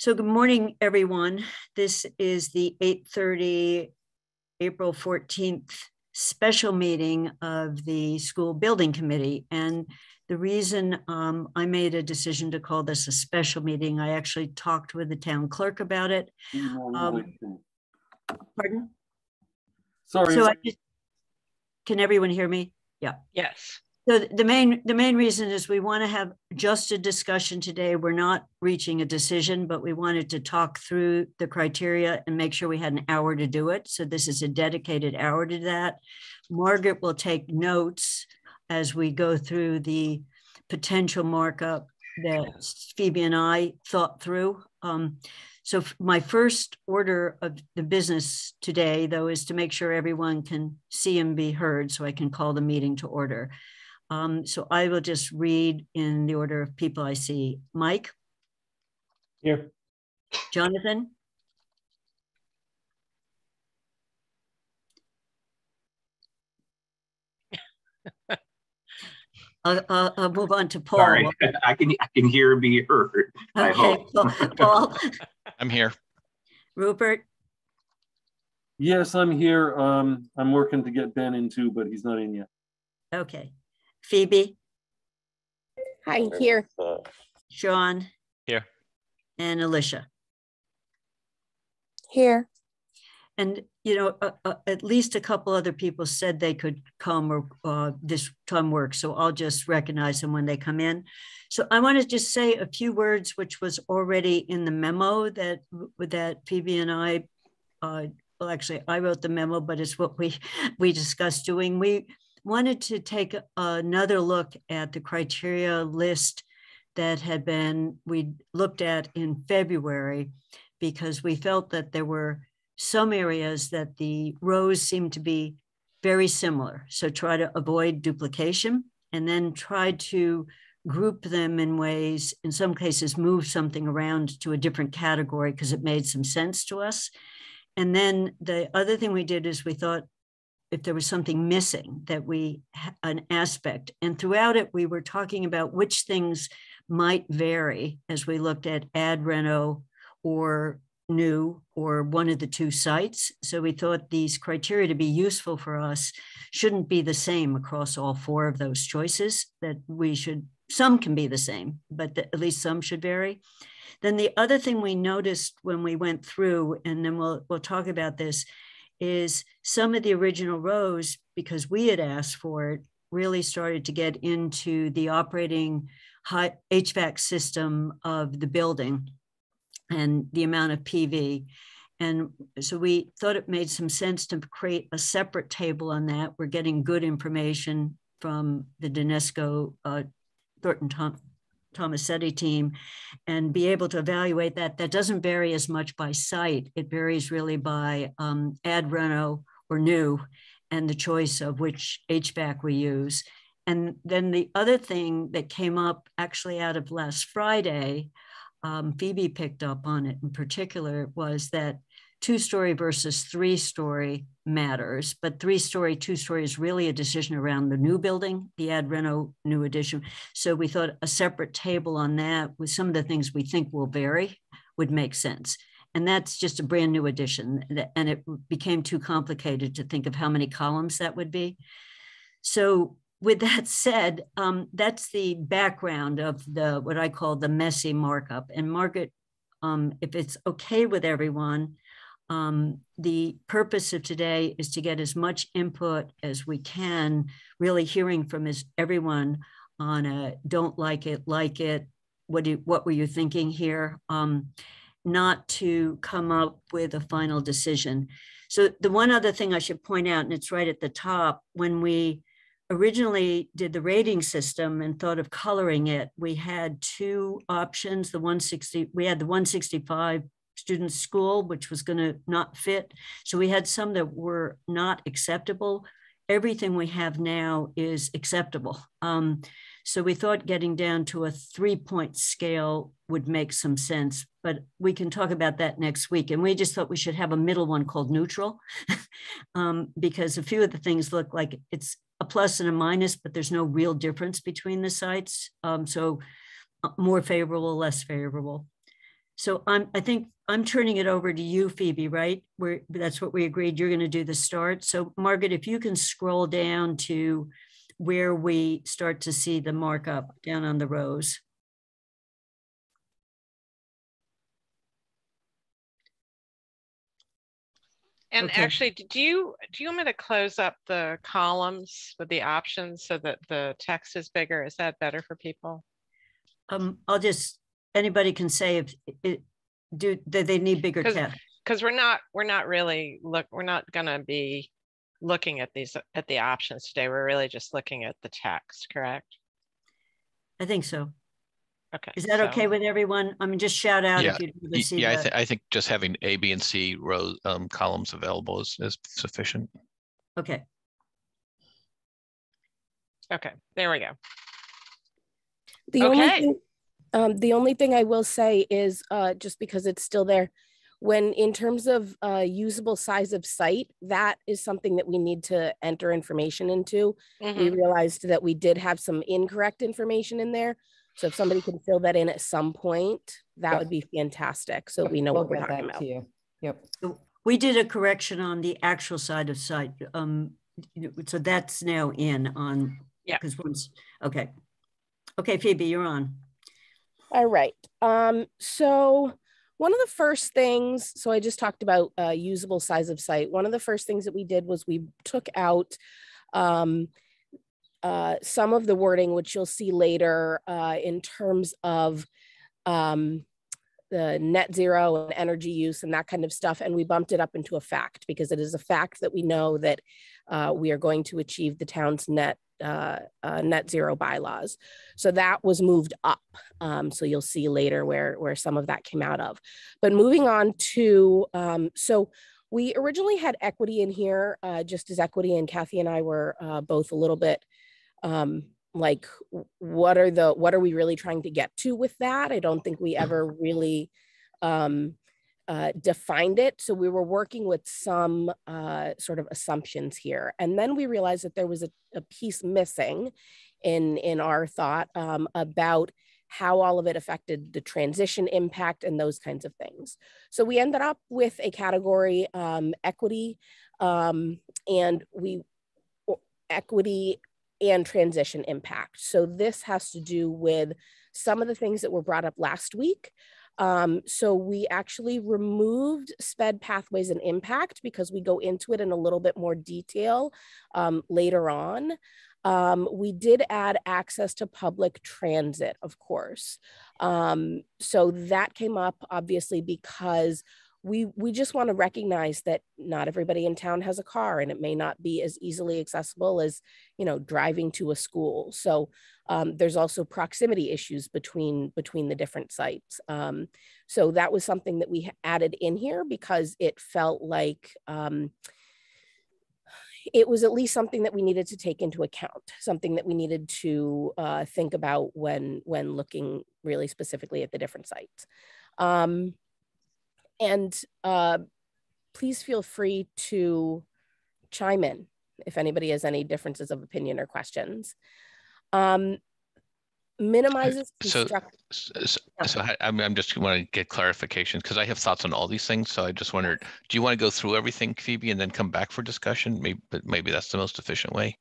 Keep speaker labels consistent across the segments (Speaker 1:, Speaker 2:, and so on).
Speaker 1: So good morning, everyone. This is the 8.30 April 14th special meeting of the School Building Committee. And the reason um, I made a decision to call this a special meeting, I actually talked with the town clerk about it. Um, Pardon?
Speaker 2: Sorry.
Speaker 1: So I just, can everyone hear me? Yeah.
Speaker 3: Yes.
Speaker 1: So the main the main reason is we want to have just a discussion today. We're not reaching a decision, but we wanted to talk through the criteria and make sure we had an hour to do it. So this is a dedicated hour to that. Margaret will take notes as we go through the potential markup that Phoebe and I thought through. Um, so my first order of the business today, though, is to make sure everyone can see and be heard so I can call the meeting to order. Um, so I will just read in the order of people I see. Mike,
Speaker 2: Here.
Speaker 1: Jonathan, I'll, I'll, I'll move on to Paul.
Speaker 4: Sorry, I can, I can hear and be heard. I
Speaker 1: Okay,
Speaker 4: hope.
Speaker 1: Paul- Paul,
Speaker 3: I'm here.
Speaker 1: Rupert,
Speaker 2: Yes, I'm here. Um, I'm working to get Ben in too, but he's not in yet.
Speaker 1: okay. Phoebe,
Speaker 5: Hi, here.
Speaker 1: Sean.
Speaker 3: Here.
Speaker 1: And Alicia.
Speaker 5: Here.
Speaker 1: And, you know, uh, uh, at least a couple other people said they could come or uh, this time work. So I'll just recognize them when they come in. So I want to just say a few words, which was already in the memo that that Phoebe and I, uh, well, actually, I wrote the memo, but it's what we we discussed doing. We wanted to take another look at the criteria list that had been we looked at in February because we felt that there were some areas that the rows seemed to be very similar. So try to avoid duplication and then try to group them in ways, in some cases, move something around to a different category because it made some sense to us. And then the other thing we did is we thought if there was something missing that we an aspect. And throughout it we were talking about which things might vary as we looked at ad reno or new or one of the two sites. So we thought these criteria to be useful for us shouldn't be the same across all four of those choices that we should some can be the same but at least some should vary. Then the other thing we noticed when we went through and then we'll we'll talk about this is some of the original rows, because we had asked for it, really started to get into the operating HVAC system of the building and the amount of PV. And so we thought it made some sense to create a separate table on that. We're getting good information from the DiNisco uh, Thornton Tom, Tomasetti team and be able to evaluate that. That doesn't vary as much by site. It varies really by um, ad reno or new and the choice of which HVAC we use. And then the other thing that came up actually out of last Friday, um, Phoebe picked up on it in particular, was that two story versus three story matters, but three story, two story is really a decision around the new building, the ad reno new addition. So we thought a separate table on that with some of the things we think will vary would make sense. And that's just a brand new addition. And it became too complicated to think of how many columns that would be. So with that said, um, that's the background of the what I call the messy markup. And Margaret, um, if it's okay with everyone, um, the purpose of today is to get as much input as we can, really hearing from as everyone on a don't like it, like it, what, do, what were you thinking here? Um, not to come up with a final decision. So the one other thing I should point out, and it's right at the top, when we originally did the rating system and thought of coloring it, we had two options, the 160, we had the 165 student school, which was going to not fit. So we had some that were not acceptable. Everything we have now is acceptable. Um, so we thought getting down to a three point scale would make some sense, but we can talk about that next week. And we just thought we should have a middle one called neutral um, because a few of the things look like it's a plus and a minus, but there's no real difference between the sites. Um, so uh, more favorable, less favorable. So I'm, I think I'm turning it over to you, Phoebe, right? Where that's what we agreed. You're going to do the start. So Margaret, if you can scroll down to where we start to see the markup down on the rows.
Speaker 3: And
Speaker 1: Okay.
Speaker 3: actually, do you, do you want me to close up the columns with the options so that the text is bigger? Is that better for people?
Speaker 1: Um, I'll just, anybody can say if it, do, that they need bigger
Speaker 3: 'Cause-
Speaker 1: text.
Speaker 3: Because we're not, we're not really, look, we're not gonna be looking at these, at the options today. We're really just looking at the text, correct?
Speaker 1: I think so.
Speaker 3: Okay.
Speaker 1: Is that okay with everyone? I mean, just shout out
Speaker 6: Yeah,
Speaker 1: if you'd see
Speaker 6: Yeah, I
Speaker 1: that.
Speaker 6: think, I think just having A, B, and C rows, um, columns available is, is sufficient.
Speaker 1: Okay,
Speaker 3: Okay, there we go.
Speaker 5: The only
Speaker 3: Okay.
Speaker 5: thing, um, the only thing I will say is, uh, just because it's still there, when in terms of, uh, usable size of site, that is something that we need to enter information into. We
Speaker 3: Mhm.
Speaker 5: realized that we did have some incorrect information in there. So if somebody can fill that in at some point, that
Speaker 7: Yep.
Speaker 5: would be fantastic. So
Speaker 7: Yep,
Speaker 5: we know
Speaker 7: we'll
Speaker 5: what we're talking about.
Speaker 7: to you. Yep.
Speaker 1: So we did a correction on the actual side of site. Um, so that's now in on.
Speaker 3: Yeah.
Speaker 1: Because once, okay. Okay, Phoebe, you're on.
Speaker 5: All right. Um, so one of the first things, so I just talked about uh, usable size of site. One of the first things that we did was we took out um, uh, some of the wording, which you'll see later uh, in terms of um, the net zero and energy use and that kind of stuff. And we bumped it up into a fact because it is a fact that we know that uh, we are going to achieve the town's net uh, uh, net zero bylaws. So that was moved up. Um, so you'll see later where where some of that came out of. But moving on to um, so we originally had equity in here, uh, just as equity and Kathy and I were uh, both a little bit um, like, what are the what are we really trying to get to with that? I don't think we ever really um, uh, defined it. So we were working with some uh, sort of assumptions here, and then we realized that there was a, a piece missing in in our thought um, about how all of it affected the transition impact and those kinds of things. So we ended up with a category um, equity, um, and we equity and transition impact. So this has to do with some of the things that were brought up last week. Um, so we actually removed sped pathways and impact because we go into it in a little bit more detail um, later on. Um, we did add access to public transit, of course. Um, so that came up obviously because we we just want to recognize that not everybody in town has a car and it may not be as easily accessible as you know driving to a school. So um, there's also proximity issues between between the different sites. Um, so that was something that we added in here because it felt like um, it was at least something that we needed to take into account, something that we needed to uh, think about when when looking really specifically at the different sites. And uh, please feel free to chime in if anybody has any differences of opinion or questions. Um, minimizes
Speaker 6: so-
Speaker 5: construct-
Speaker 6: S- s- So I, I'm, I'm just want to get clarification because I have thoughts on all these things. So I just wondered, do you want to go through everything, Phoebe, and then come back for discussion? Maybe, but maybe that's the most efficient way.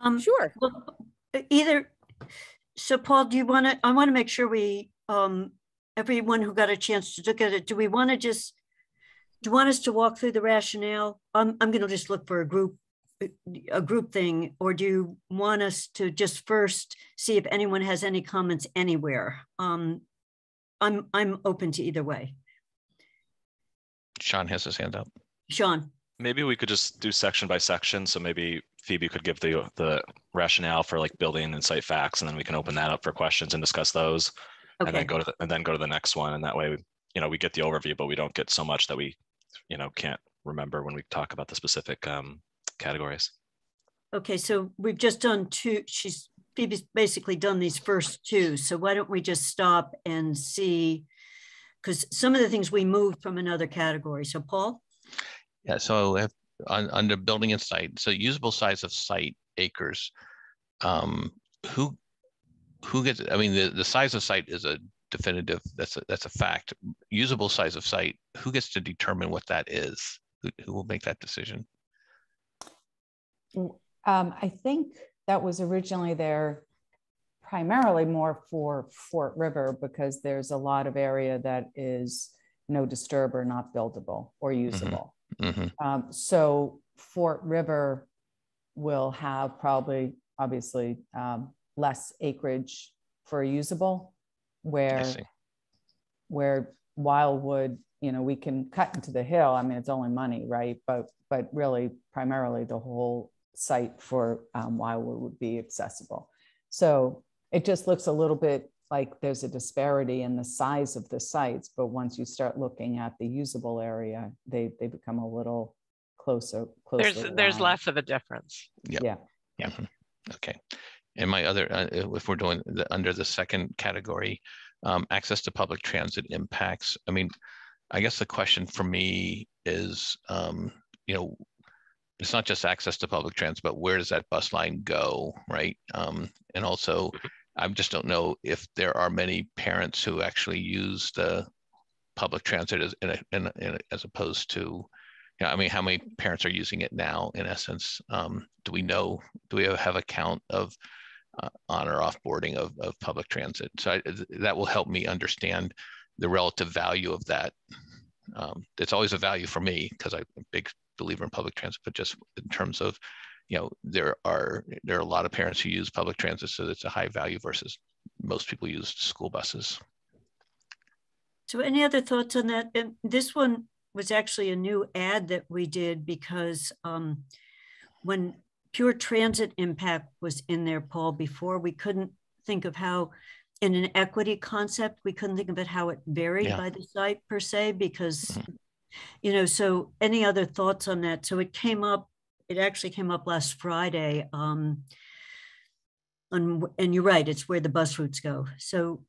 Speaker 1: Um,
Speaker 5: Sure.
Speaker 1: Well, either, so Paul, do you want to, I want to make sure we, um, everyone who got a chance to look at it, do we want to just, do you want us to walk through the rationale? I'm, I'm going to just look for a group, a group thing, or do you want us to just first see if anyone has any comments anywhere? Um, I'm, I'm open to either way.
Speaker 6: Sean has his hand up.
Speaker 1: Sean,
Speaker 8: Maybe we could just do section by section. So maybe Phoebe could give the, the rationale for like building and site facts, and then we can open that up for questions and discuss those. And then go to, the and then go to the next one. And that way, you know, we get the overview, but we don't get so much that we, you know, can't remember when we talk about the specific um, categories.
Speaker 1: okay, so we've just done two, she's, Phoebe's basically done these first two, so why don't we just stop and see? Because some of the things we moved from another category, so Paul?
Speaker 6: Yeah, so if, on, under building and site, so usable size of site acres. Um, who, who gets, I mean, the, the size of site is a definitive, that's a, that's a fact. Usable size of site, who gets to determine what that is? Who, who will make that decision?
Speaker 7: Um, I think that was originally there primarily more for Fort River because there's a lot of area that is no disturb or not buildable or usable.
Speaker 6: Mhm.
Speaker 7: Um, so Fort River will have probably, obviously, um, less acreage for usable,
Speaker 6: I
Speaker 7: where
Speaker 6: see.
Speaker 7: where Wildwood, you know, we can cut into the hill. I mean, it's only money, right? But but really, primarily, the whole site for um, Wildwood would be accessible. So it just looks a little bit like there's a disparity in the size of the sites, but once you start looking at the usable area, they they become a little closer.
Speaker 3: There's,
Speaker 7: closer
Speaker 3: there's
Speaker 7: aligned.
Speaker 3: less of a difference.
Speaker 6: Yep.
Speaker 7: Yeah.
Speaker 3: Yeah.
Speaker 6: Mhm. Okay. And my other, uh, if we're doing the, under the second category, um, access to public transit impacts. I mean, I guess the question for me is, um, you know, it's not just access to public transit, but where does that bus line go, right? Um, and also, I just don't know if there are many parents who actually use the public transit as in a, in a, in a, as opposed to, you know, I mean, how many parents are using it now? In essence, um, do we know? Do we have a count of uh, on or off boarding of, of public transit? So I, that will help me understand the relative value of that. Um, it's always a value for me because I'm a big believer in public transit, but just in terms of, you know, there are there are a lot of parents who use public transit, so it's a high value versus most people use school buses.
Speaker 1: So any other thoughts on that? And this one was actually a new ad that we did because um, when pure transit impact was in there, Paul, before we couldn't think of how, in an equity concept, we couldn't think of it how it varied
Speaker 6: Yeah.
Speaker 1: by the site per se, because,
Speaker 6: Mhm.
Speaker 1: you know, so any other thoughts on that? So it came up, it actually came up last Friday. Um, on, and you're right, it's where the bus routes go. So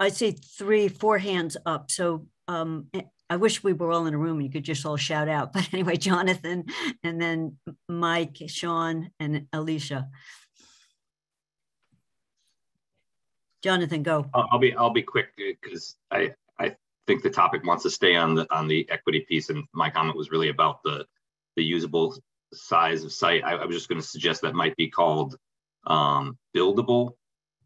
Speaker 1: I see three, four hands up. So um, I wish we were all in a room and you could just all shout out. But anyway, Jonathan, and then Mike, Sean, and Alicia. Jonathan, go.
Speaker 4: I'll, be, I'll be quick because I, I think the topic wants to stay on the, on the equity piece and my comment was really about the, the usable size of site. I, I was just going to suggest that might be called um, buildable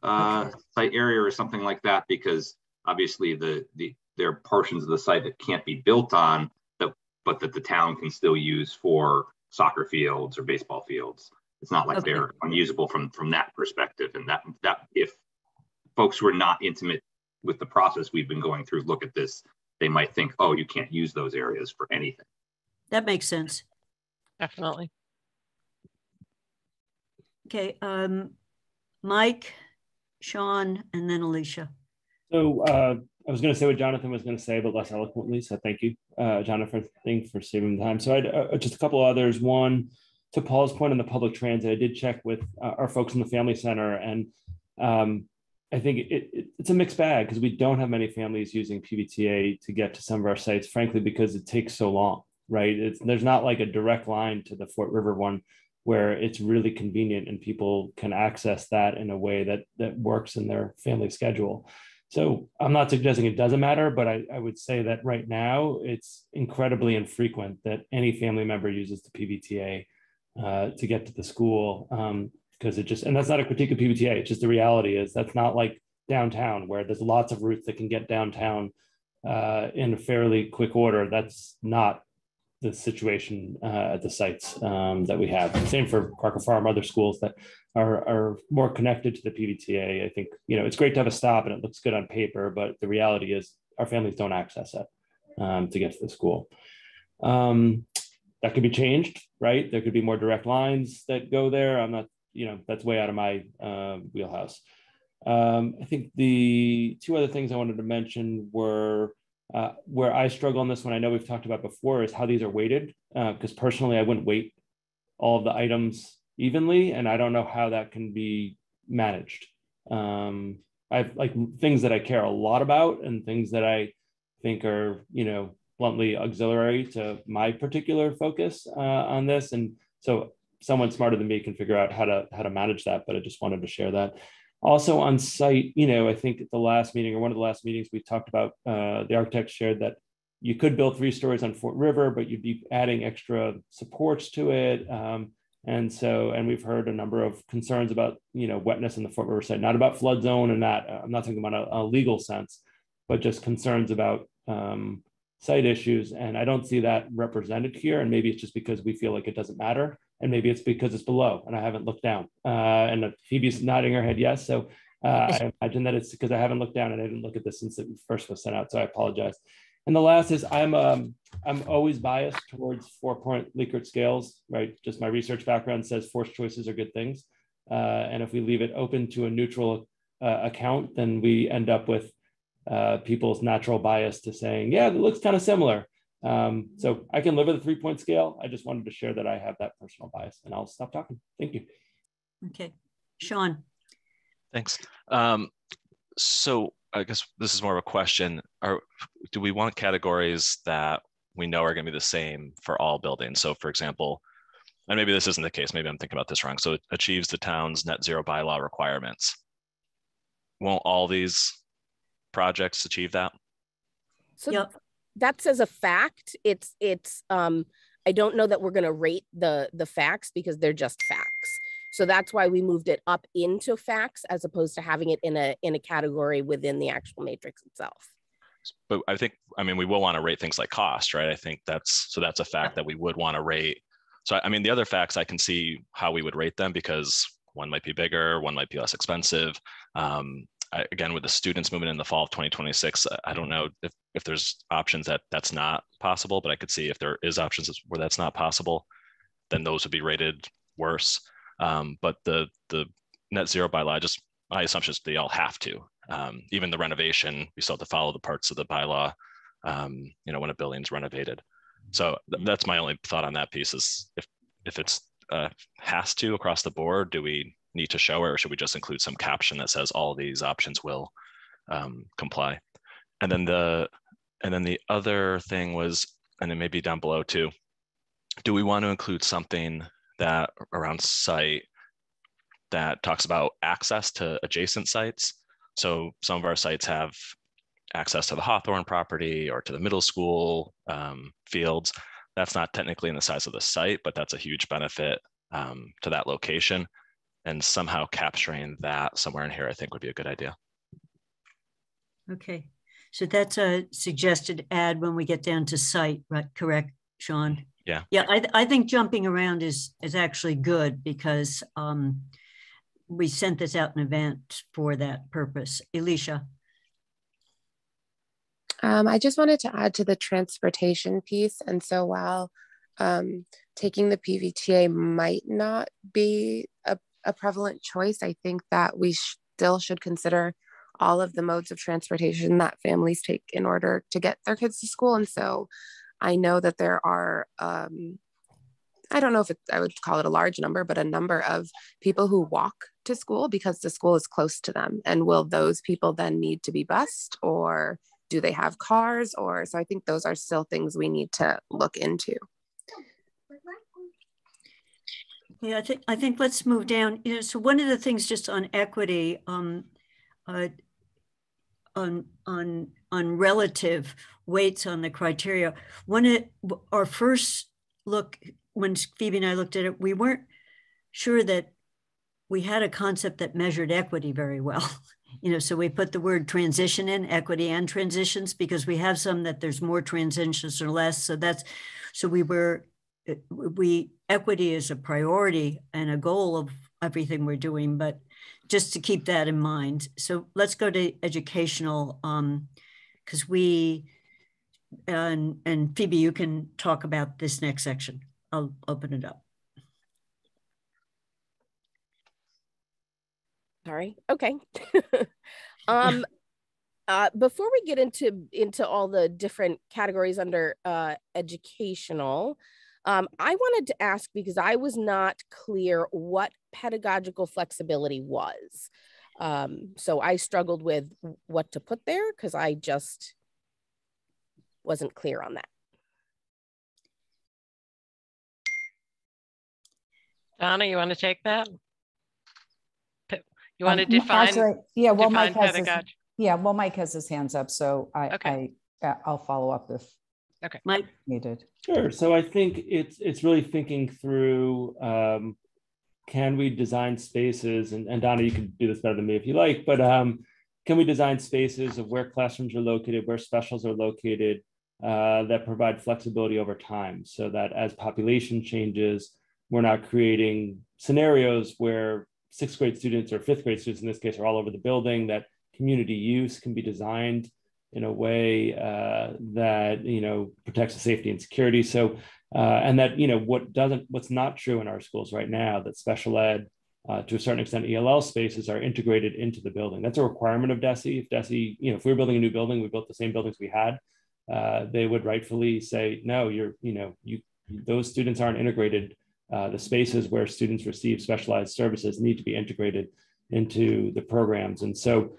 Speaker 4: uh, site area or something like that, because obviously the, the, there are portions of the site that can't be built on, that, but that the town can still use for soccer fields or baseball fields. It's not like
Speaker 1: Okay.
Speaker 4: they're unusable from, from that perspective. And that, that, if folks who are not intimate with the process we've been going through look at this, they might think, oh, you can't use those areas for anything.
Speaker 1: That makes sense.
Speaker 3: Definitely.
Speaker 1: Okay, um, Mike, Sean, and then Alicia.
Speaker 9: So uh, I was going to say what Jonathan was going to say, but less eloquently. So thank you, uh, Jonathan, for saving the time. So I uh, just a couple others. One, to Paul's point on the public transit, I did check with uh, our folks in the family center, and um, I think it, it, it's a mixed bag because we don't have many families using PVTA to get to some of our sites, frankly, because it takes so long, right? It's, there's not like a direct line to the Fort River one where it's really convenient and people can access that in a way that that works in their family schedule. So I'm not suggesting it doesn't matter, but I, I would say that right now it's incredibly infrequent that any family member uses the PVTA uh, to get to the school because it just and that's not a critique of PVTA. It's just the reality is that's not like downtown where there's lots of routes that can get downtown uh, in a fairly quick order. That's not the situation uh, at the sites um, that we have. Same for Crocker Farm, other schools that are, are more connected to the PVTA. I think, you know, it's great to have a stop and it looks good on paper, but the reality is our families don't access it um, to get to the school. Um, that could be changed, right? There could be more direct lines that go there. I'm not, you know, that's way out of my uh, wheelhouse. Um, I think the two other things I wanted to mention were uh, where I struggle on this one, I know we've talked about before, is how these are weighted. Because uh, personally, I wouldn't weight all of the items evenly, and I don't know how that can be managed. Um, I have like things that I care a lot about, and things that I think are, you know, bluntly auxiliary to my particular focus uh, on this. And so, someone smarter than me can figure out how to how to manage that. But I just wanted to share that. Also on site, you know, I think at the last meeting or one of the last meetings, we talked about, uh, the architect shared that you could build three stories on Fort River, but you'd be adding extra supports to it. Um, and so, and we've heard a number of concerns about, you know, wetness in the Fort River site, not about flood zone and that, I'm not talking about a, a legal sense, but just concerns about um, site issues. And I don't see that represented here. And maybe it's just because we feel like it doesn't matter. And maybe it's because it's below and I haven't looked down. Uh, and Phoebe's nodding her head yes. So uh, I imagine that it's because I haven't looked down and I didn't look at this since it first was sent out. So I apologize. And the last is I'm um, I'm always biased towards four point Likert scales, right? Just my research background says forced choices are good things. Uh, and if we leave it open to a neutral uh, account, then we end up with uh, people's natural bias to saying, yeah, it looks kind of similar. Um, so I can live with a three point scale. I just wanted to share that I have that personal bias and I'll stop talking. Thank you.
Speaker 1: Okay. Sean.
Speaker 8: Thanks. Um, so I guess this is more of a question. Are do we want categories that we know are going to be the same for all buildings? So, for example, and maybe this isn't the case. Maybe I'm thinking about this wrong. So, it achieves the town's net zero bylaw requirements. Won't all these projects achieve that?
Speaker 5: So
Speaker 1: Yep.
Speaker 5: That's as a fact. It's it's um I don't know that we're gonna rate the the facts because they're just facts. So that's why we moved it up into facts as opposed to having it in a in a category within the actual matrix itself.
Speaker 8: But I think, I mean, we will want to rate things like cost, right? I think that's so that's a fact that we would want to rate. So I mean, the other facts I can see how we would rate them because one might be bigger, one might be less expensive. Um, Again, with the students moving in the fall of 2026, I don't know if, if there's options that that's not possible, but I could see if there is options where that's not possible, then those would be rated worse. Um, but the the net zero bylaw, just my assumption is they all have to. Um, even the renovation, we still have to follow the parts of the bylaw. Um, you know, when a building's renovated. So th- that's my only thought on that piece is if if it's uh, has to across the board, do we need to show it, or should we just include some caption that says all these options will um, comply? And then the and then the other thing was, and it may be down below too. Do we want to include something that around site that talks about access to adjacent sites. So some of our sites have access to the Hawthorne property or to the middle school um, fields. That's not technically in the size of the site, but that's a huge benefit um, to that location. And somehow capturing that somewhere in here, I think would be a good idea.
Speaker 1: Okay. So that's a suggested add when we get down to site, right? Correct, Sean?
Speaker 8: Yeah.
Speaker 1: Yeah, I, I think jumping around is is actually good because um, we sent this out in advance for that purpose. Alicia.
Speaker 10: Um, I just wanted to add to the transportation piece. And so while um, taking the PVTA might not be a, a prevalent choice, I think that we sh- still should consider all of the modes of transportation that families take in order to get their kids to school. And so I know that there are, um, I don't know if I would call it a large number, but a number of people who walk to school because the school is close to them. And will those people then need to be bused or do they have cars? Or so I think those are still things we need to look into.
Speaker 1: Yeah, I think I think let's move down. You know, so one of the things just on equity, um, uh, on on on relative weights on the criteria. One of our first look when Phoebe and I looked at it, we weren't sure that we had a concept that measured equity very well. you know, so we put the word transition in equity and transitions because we have some that there's more transitions or less. So that's so we were we equity is a priority and a goal of everything we're doing, but just to keep that in mind. So let's go to educational Um, because um, we and and Phoebe, you can talk about this next section. I'll open it up.
Speaker 5: Sorry. Okay. um, uh, before we get into into all the different categories under uh, educational, um, I wanted to ask because I was not clear what pedagogical flexibility was. Um, so I struggled with what to put there because I just wasn't clear on that.
Speaker 3: Donna, you want to take that? You want to
Speaker 7: Um, m-
Speaker 3: define,
Speaker 7: actually, Yeah, well,
Speaker 3: define
Speaker 7: Mike has his, yeah, well, Mike has his hands up, so I,
Speaker 3: Okay.
Speaker 7: I, I'll follow up if
Speaker 1: Mike,
Speaker 7: needed.
Speaker 9: Sure. So I think it's it's really thinking through um, can we design spaces and, and Donna, you can do this better than me if you like, but um, can we design spaces of where classrooms are located, where specials are located uh, that provide flexibility over time so that as population changes, we're not creating scenarios where sixth grade students or fifth grade students in this case are all over the building, that community use can be designed in a way uh, that you know protects the safety and security. So, uh, and that you know what doesn't, what's not true in our schools right now, that special ed, uh, to a certain extent, ELL spaces are integrated into the building. That's a requirement of DESE. If DESE, you know, if we were building a new building, we built the same buildings we had, uh, they would rightfully say, no, you're, you know, you those students aren't integrated. Uh, the spaces where students receive specialized services need to be integrated into the programs, and so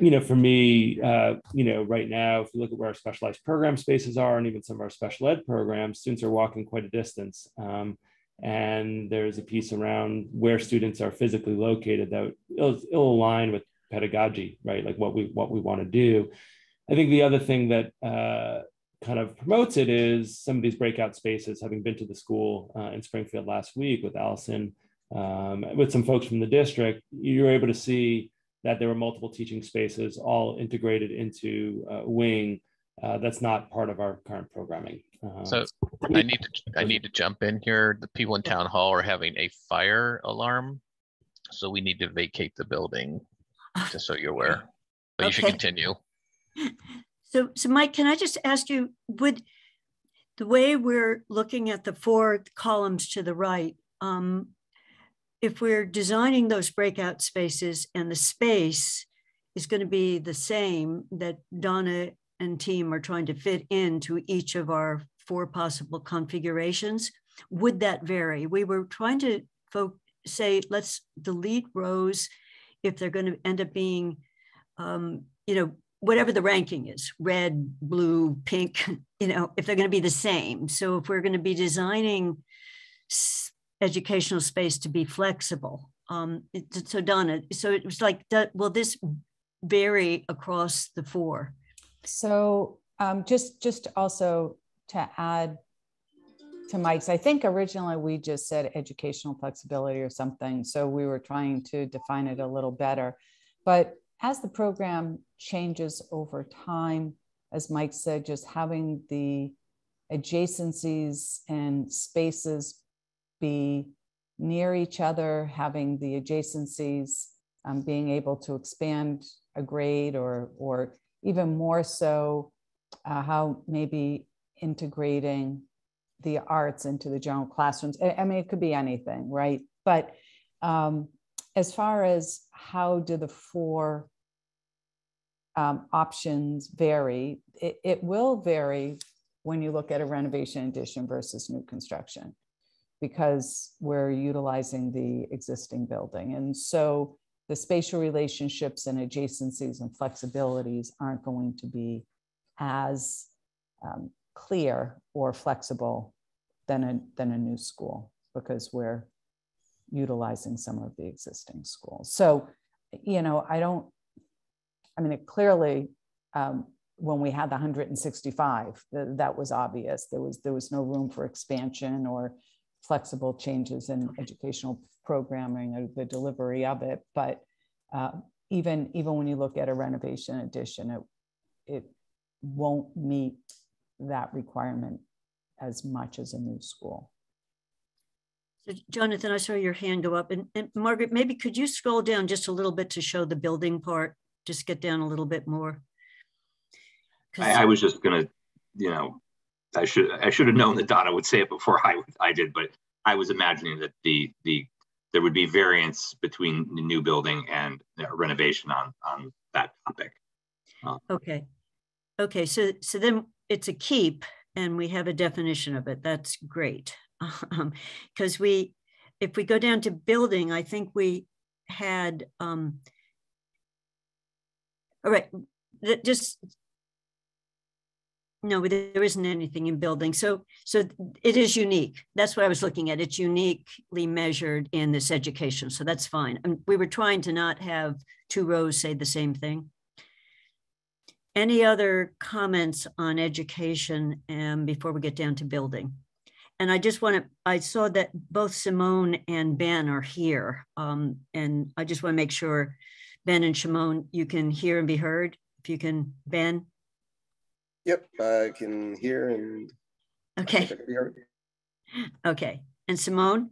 Speaker 9: you know, for me, uh, you know, right now, if you look at where our specialized program spaces are, and even some of our special ed programs, students are walking quite a distance. Um, and there's a piece around where students are physically located that it'll align with pedagogy, right? Like what we what we want to do. I think the other thing that uh, kind of promotes it is some of these breakout spaces. Having been to the school uh, in Springfield last week with Allison, um, with some folks from the district, you're able to see that there were multiple teaching spaces all integrated into uh, wing uh, that's not part of our current programming um,
Speaker 6: So I need to, I need to jump in here. The people in town hall are having a fire alarm. So we need to vacate the building, just so you're aware. But you should continue.
Speaker 1: so, so Mike, can I just ask you, would, the way we're looking at the four columns to the right, um, if we're designing those breakout spaces and the space is going to be the same that Donna and team are trying to fit into each of our four possible configurations, would that vary? We were trying to say, let's delete rows if they're going to end up being, um, you know, whatever the ranking is, red, blue, pink, you know, if they're going to be the same. So if we're going to be designing educational space to be flexible, um, so Donna, so it was like, will this vary across the four?
Speaker 7: So um, just, just also to add to Mike's, I think originally we just said educational flexibility or something. So we were trying to define it a little better. But as the program changes over time, as Mike said, just having the adjacencies and spaces be near each other, having the adjacencies um, being able to expand a grade or, or even more so, uh, how maybe integrating the arts into the general classrooms. I, I mean, it could be anything, right? But um, as far as how do the four um, options vary, it, it will vary when you look at a renovation addition versus new construction because we're utilizing the existing building. And so the spatial relationships and adjacencies and flexibilities aren't going to be as um, clear or flexible than a, than a new school because we're utilizing some of the existing schools. So, you know, I don't, I mean, it clearly, um, when we had the 165, th- that was obvious. There was, there was no room for expansion or flexible changes in educational programming or the delivery of it. But uh, even, even when you look at a renovation addition, it, it won't meet that requirement as much as a new school.
Speaker 1: So Jonathan, I saw your hand go up and, and Margaret, maybe could you scroll down just a little bit to show the building part? Just get down a little bit more.
Speaker 4: I, I was just gonna, you know, I should I should have known that Donna would say it before I I did, but I was imagining that the the there would be variance between the new building and renovation on on that topic.
Speaker 1: Okay. Okay, so so then it's a keep and we have a definition of it. That's great. Um, because we, if we go down to building, I think we had um all right, th- just no, there isn't anything in building. So, so it is unique. That's what I was looking at. It's uniquely measured in this education. So that's fine. And we were trying to not have two rows say the same thing. Any other comments on education um, before we get down to building? And I just want to, I saw that both Simone and Ben are here. Um, and I just want to make sure, Ben and simone you can hear and be heard. If you can, Ben.
Speaker 11: Yep, I can hear and.
Speaker 1: Okay,
Speaker 11: think I can be heard.
Speaker 1: okay. And Simone?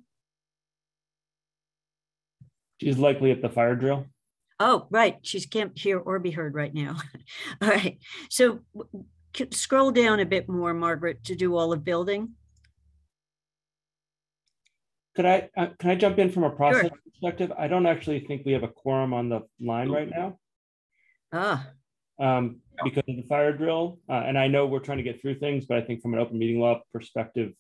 Speaker 9: She's likely at the fire drill.
Speaker 1: Oh, right. She's can't hear or be heard right now. All right. So w- c- scroll down a bit more, Margaret, to do all of building.
Speaker 9: Could I, uh, can I jump in from a process perspective? I don't actually think we have a quorum on the line right now.
Speaker 1: Ah,
Speaker 9: um, because of the fire drill. Uh, and I know we're trying to get through things, but I think from an open meeting law perspective,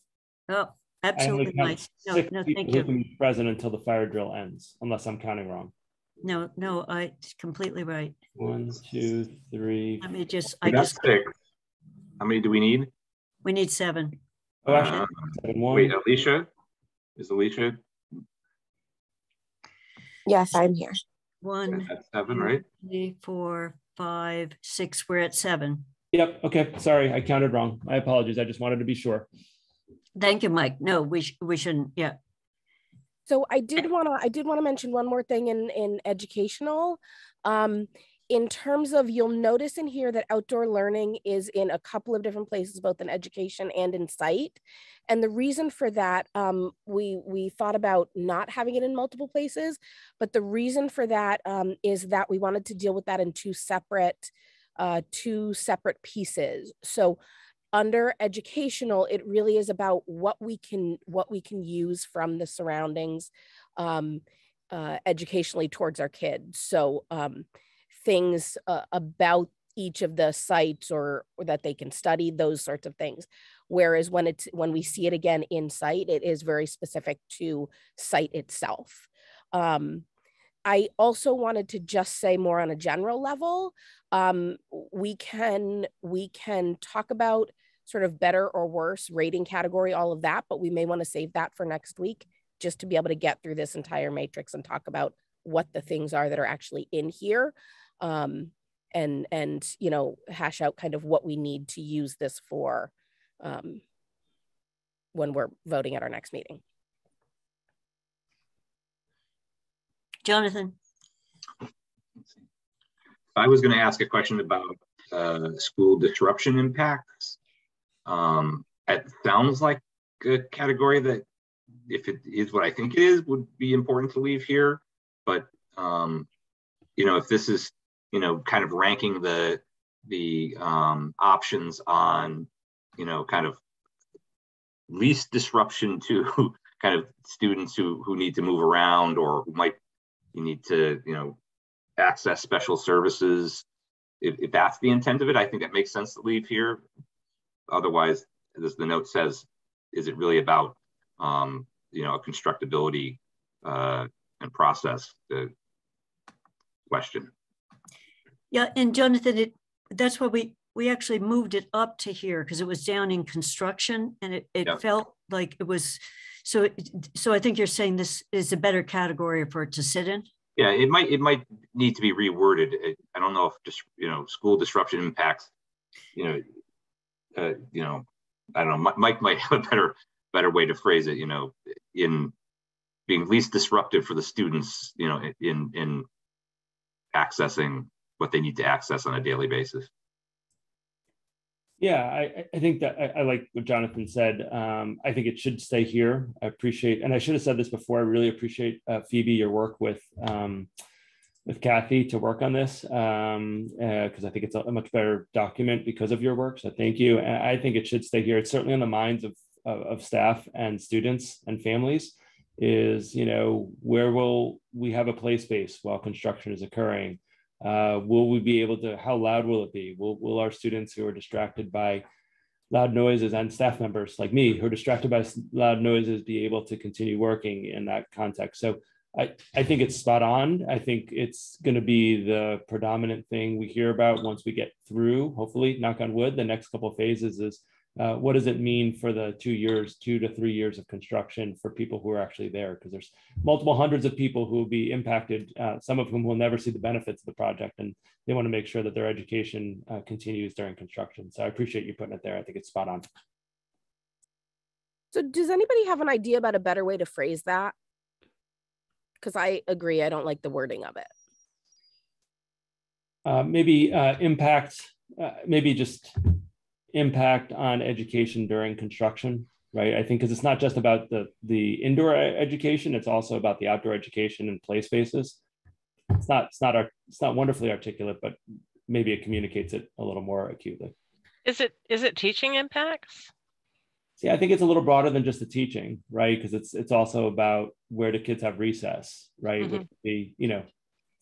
Speaker 1: oh,
Speaker 9: I only
Speaker 1: absolutely.
Speaker 9: count
Speaker 1: Mike. No,
Speaker 9: six
Speaker 1: no,
Speaker 9: people
Speaker 1: thank
Speaker 9: who
Speaker 1: you.
Speaker 9: can be present until the fire drill ends, unless I'm counting wrong.
Speaker 1: No, no, I completely right.
Speaker 9: One, two, three.
Speaker 1: Let me just, I
Speaker 4: got
Speaker 1: just,
Speaker 4: six. How many do we need?
Speaker 1: we need seven.
Speaker 9: Oh, actually,
Speaker 4: Uh,
Speaker 9: seven, one.
Speaker 4: Wait, Alicia? Is Alicia
Speaker 10: Yes, I'm here.
Speaker 1: One,
Speaker 4: at seven, right?
Speaker 1: three, four, five, six. We're at seven.
Speaker 9: Yep. Okay. Sorry, I counted wrong. My apologies. I just wanted to be sure.
Speaker 1: Thank you, Mike. No, we, sh- we shouldn't, yeah.
Speaker 5: So I did want to I did want to mention one more thing in in educational. Um, in terms of you'll notice in here that outdoor learning is in a couple of different places, both in education and in site. And the reason for that, um, we we thought about not having it in multiple places, but the reason for that um, is that we wanted to deal with that in two separate uh, two separate pieces. So under educational it really is about what we can what we can use from the surroundings um, uh, educationally towards our kids so um, things uh, about each of the sites or, or that they can study those sorts of things whereas when it's when we see it again in site it is very specific to site itself um, I also wanted to just say more on a general level. Um, we can we can talk about sort of better or worse rating category, all of that, but we may want to save that for next week just to be able to get through this entire matrix and talk about what the things are that are actually in here. Um, and and you know hash out kind of what we need to use this for um, when we're voting at our next meeting.
Speaker 1: Jonathan?
Speaker 4: I was going to ask a question about uh, school disruption impacts. Um, it sounds like a category that, if it is what I think it is, would be important to leave here. But um, you know, if this is you know kind of ranking the the um, options on you know kind of least disruption to kind of students who who need to move around or who might you need to you know access special services if, if that's the intent of it. I think that makes sense to leave here. Otherwise as the note says is it really about um, you know a constructability uh, and process uh, question
Speaker 1: Yeah, and Jonathan, it, that's why we, we actually moved it up to here because it was down in construction and it, it
Speaker 4: Yeah.
Speaker 1: felt like it was, so, so I think you're saying this is a better category for it to sit in?
Speaker 4: yeah it might it might need to be reworded i don't know if just you know school disruption impacts you know uh, you know i don't know mike might have a better better way to phrase it you know in being least disruptive for the students you know in in accessing what they need to access on a daily basis
Speaker 9: Yeah, I, I- think that I, I like what Jonathan said. Um, I think it should stay here. I appreciate, and I should have said this before. I really appreciate uh, Phoebe your work with um, with Kathy to work on this because I think it's a, a much better document because of your work. So thank you. And I think it should stay here. It's certainly on the minds of of, of staff and students and families. Is you know where will we have a play space while construction is occurring? Uh, will we be able to, how loud will it be? Will, will our students who are distracted by loud noises and staff members like me who are distracted by loud noises be able to continue working in that context? So I, I think it's spot on. I think it's going to be the predominant thing we hear about once we get through, hopefully, knock on wood, the next couple phases is uh, what does it mean for the two years, two to three years of construction for people who are actually there? Because there's multiple hundreds of people who will be impacted, uh, some of whom will never see the benefits of the project, and they want to make sure that their education uh, continues during construction. So I appreciate you putting it there. I think it's spot on.
Speaker 5: So does anybody have an idea about a better way to phrase that? Because I agree, I don't like the wording of it.
Speaker 9: Uh, maybe uh, impact, uh, maybe just impact on education during construction, right? I think because it's not just about the the indoor education, it's also about the outdoor education and play spaces. It's not it's not it's not wonderfully articulate, but maybe it communicates it a little more acutely.
Speaker 3: Is it is it teaching impacts?
Speaker 9: See, I think it's a little broader than just the teaching, right? Because it's it's also about where do kids have recess, right?
Speaker 3: Mhm.
Speaker 9: Which would be, you know,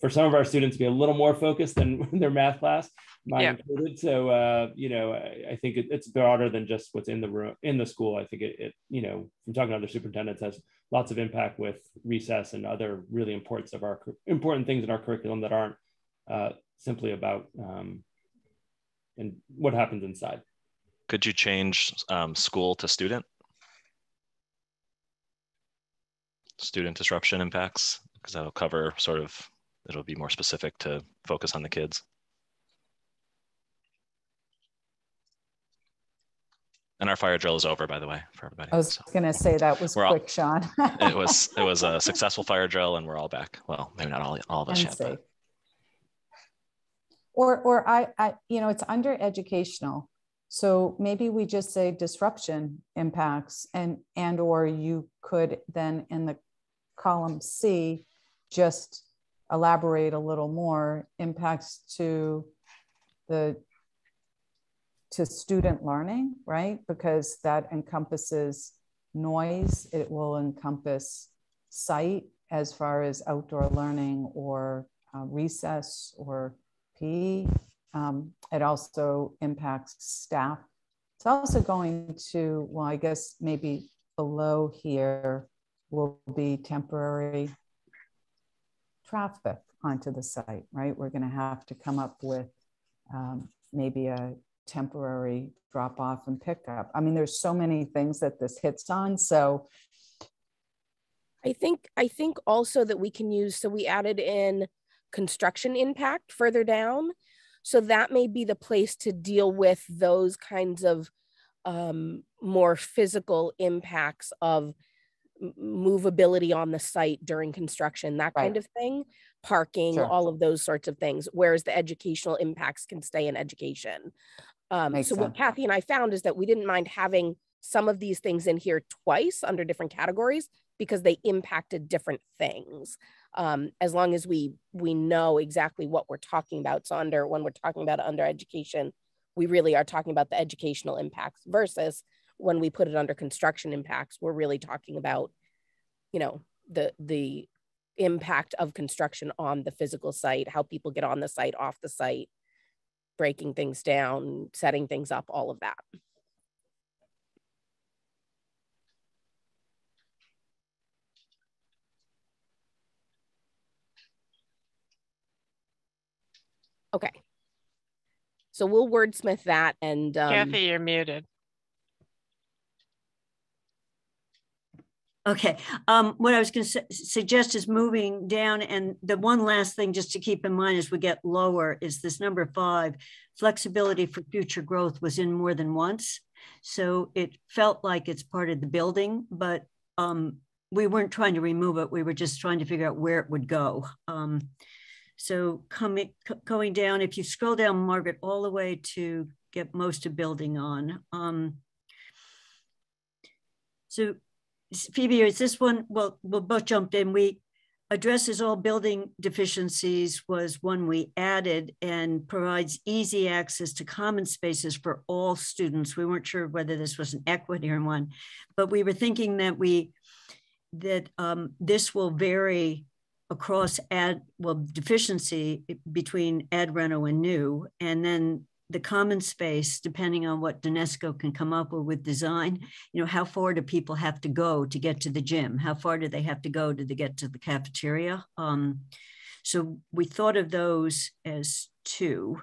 Speaker 9: for some of our students to be a little more focused than their math class, mine
Speaker 3: Yeah.
Speaker 9: included. So uh, you know, I, I think it, it's broader than just what's in the room in the school. I think it, it, you know, from talking to other superintendents, has lots of impact with recess and other really important of our important things in our curriculum that aren't uh, simply about um, and what happens inside.
Speaker 8: Could you change um, school to student? Student disruption impacts, because that'll cover sort of, it'll be more specific to focus on the kids. And our fire drill is over, by the way, for everybody.
Speaker 7: I was
Speaker 8: So
Speaker 7: gonna say that was
Speaker 8: We're all-
Speaker 7: quick, Sean.
Speaker 8: it was it was a successful fire drill, and we're all back. Well, maybe not all all of us
Speaker 7: And
Speaker 8: yet. but-.
Speaker 7: Or, or I, I, you know, it's under educational. So maybe we just say disruption impacts and, and, or you could then in the column C, just elaborate a little more impacts to the, to student learning, right? Because that encompasses noise, it will encompass sight as far as outdoor learning or uh, recess or PE. Um, it also impacts staff. It's also going to, well, I guess maybe below here will be temporary traffic onto the site, right? We're going to have to come up with um, maybe a temporary drop off and pickup. I mean, there's so many things that this hits on. So
Speaker 5: I think I think also that we can use so we added in construction impact further down. So that may be the place to deal with those kinds of um, more physical impacts of movability on the site during construction, that kind
Speaker 7: Right.
Speaker 5: of thing, parking,
Speaker 7: Sure.
Speaker 5: all of those sorts of things. Whereas the educational impacts can stay in education. Um, so what. Kathy and I found is that we didn't mind having some of these things in here twice under different categories because they impacted different things. Um, as long as we we know exactly what we're talking about. So under when we're talking about under education, we really are talking about the educational impacts versus when we put it under construction impacts, we're really talking about, you know, the the impact of construction on the physical site, how people get on the site, off the site, breaking things down, setting things up, all of that. Okay. So we'll wordsmith that and um,
Speaker 3: Kathy, you're muted.
Speaker 1: Okay, um, what I was gonna su- suggest is moving down and the one last thing just to keep in mind as we get lower is this number five, flexibility for future growth was in more than once. So it felt like it's part of the building, but um, we weren't trying to remove it. We were just trying to figure out where it would go. Um, so coming, co- going down, if you scroll down, Margaret, all the way to get most of building on. Um, so Phoebe, is this one, well, we'll both jumped in. We addresses all building deficiencies was one we added and provides easy access to common spaces for all students. We weren't sure whether this was an equity or one, but we were thinking that we, that um, this will vary across ad, well, deficiency between ad reno and new. And then the common space, depending on what DiNisco can come up with with design, you know, how far do people have to go to get to the gym? How far do they have to go to get to the cafeteria? Um, so we thought of those as two.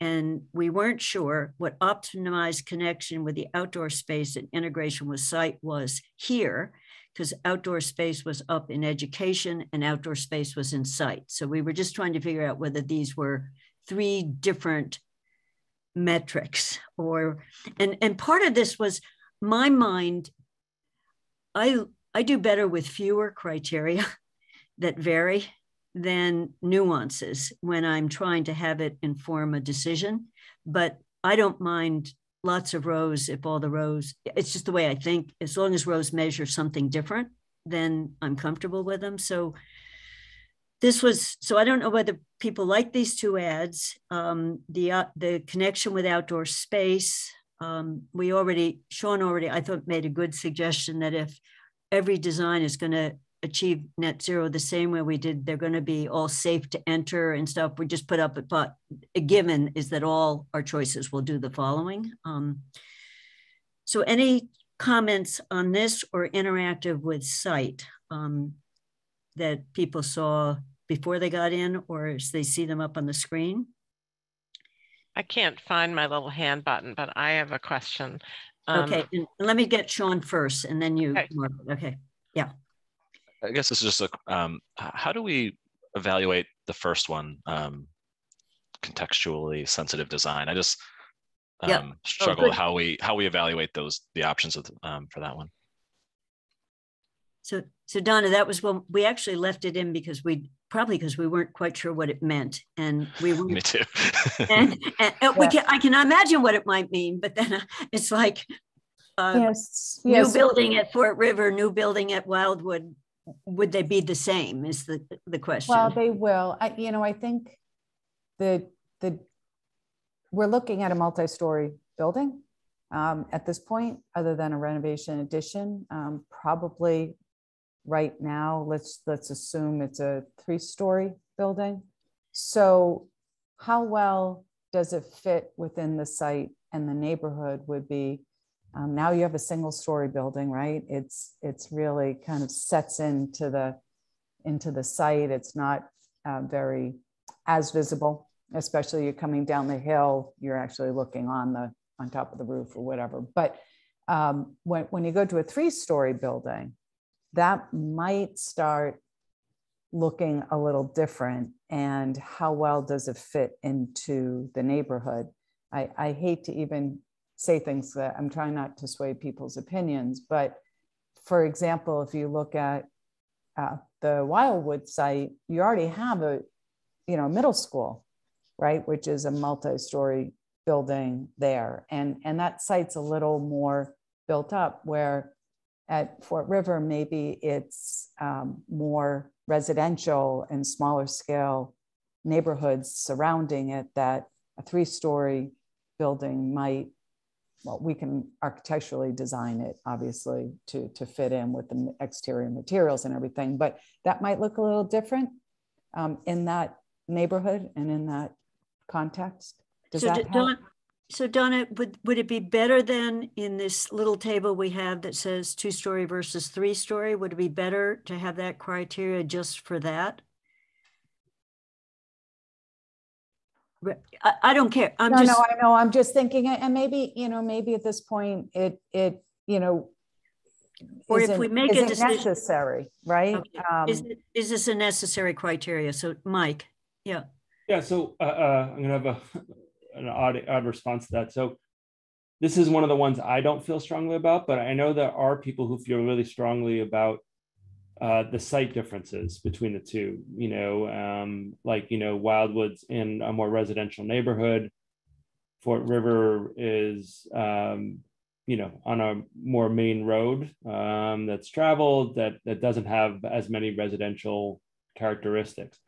Speaker 1: And we weren't sure what optimized connection with the outdoor space and integration with site was here, because outdoor space was up in education and outdoor space was in site. So we were just trying to figure out whether these were three different metrics or and and part of this was my mind i i do better with fewer criteria that vary than nuances when i'm trying to have it inform a decision. But i don't mind lots of rows if all the rows it's just the way i think as long as rows measure something different then i'm comfortable with them. So this was so i don't know whether people like these two ads um, the uh, the connection with outdoor space um, we already sean already i thought made a good suggestion that if every design is going to achieve net zero the same way we did they're going to be all safe to enter and stuff. We just put up a but a given is that all our choices will do the following um, so any comments on this or interactive with site um, that people saw before they got in or as they see them up on the screen?
Speaker 3: I can't find my little hand button, but I have a question.
Speaker 1: Um, okay, and let me get Sean first and then you,
Speaker 3: okay.
Speaker 1: okay. yeah.
Speaker 8: I guess this is just a, um, how do we evaluate the first one, um, contextually sensitive design? I just um, yep. Oh, struggle oh, how we how we evaluate those the options of, um, for that one.
Speaker 1: So, so Donna, that was when we actually left it in because we probably because we weren't quite sure what it meant, and we were.
Speaker 8: Me too.
Speaker 1: and, and, and we can, I can imagine what it might mean, but then uh, it's like uh,
Speaker 7: yes,
Speaker 1: new building at Fort River, new building at Wildwood. Would they be the same? Is the the question?
Speaker 7: Well, they will. I, you know, I think the the we're looking at a multi-story building um, at this point, other than a renovation addition. Um, probably right now, let's let's assume it's a three-story building. So, how well does it fit within the site and the neighborhood? Would be um, now you have a single-story building, right? It's it's really kind of sets into the into the site. It's not uh, very as visible, especially you're coming down the hill. You're actually looking on the on top of the roof or whatever. But um, when when you go to a three-story building, that might start looking a little different. And how well does it fit into the neighborhood? I, I hate to even say things that i'm trying not to sway people's opinions but for example if you look at uh, the wildwood site you already have a you know middle school right? Which is a multi-story building there. And and that site's a little more built up where at Fort River, maybe it's um, more residential and smaller scale neighborhoods surrounding it that a three story building might, well, we can architecturally design it obviously to, to fit in with the exterior materials and everything, but that might look a little different um, in that neighborhood and in that context. Does
Speaker 1: so
Speaker 7: that help?
Speaker 1: So Donna, would, would it be better then in this little table we have that says two-story versus three-story? Would it be better to have that criteria just for that? I, I don't care. I'm
Speaker 7: no,
Speaker 1: just.
Speaker 7: no, I know. I'm just thinking, and maybe, you know, maybe at this point it, it, you know,
Speaker 1: or if we make a decision
Speaker 7: necessary, right?
Speaker 1: Okay. Um, is, it, is this a necessary criteria? So Mike, yeah.
Speaker 9: Yeah, so uh, uh, I'm gonna have a an odd, odd response to that. So this is one of the ones I don't feel strongly about, but I know there are people who feel really strongly about uh, the site differences between the two. You know, um, like you know, Wildwoods in a more residential neighborhood. Fort River is, um, you know, on a more main road um, that's traveled that that doesn't have as many residential characteristics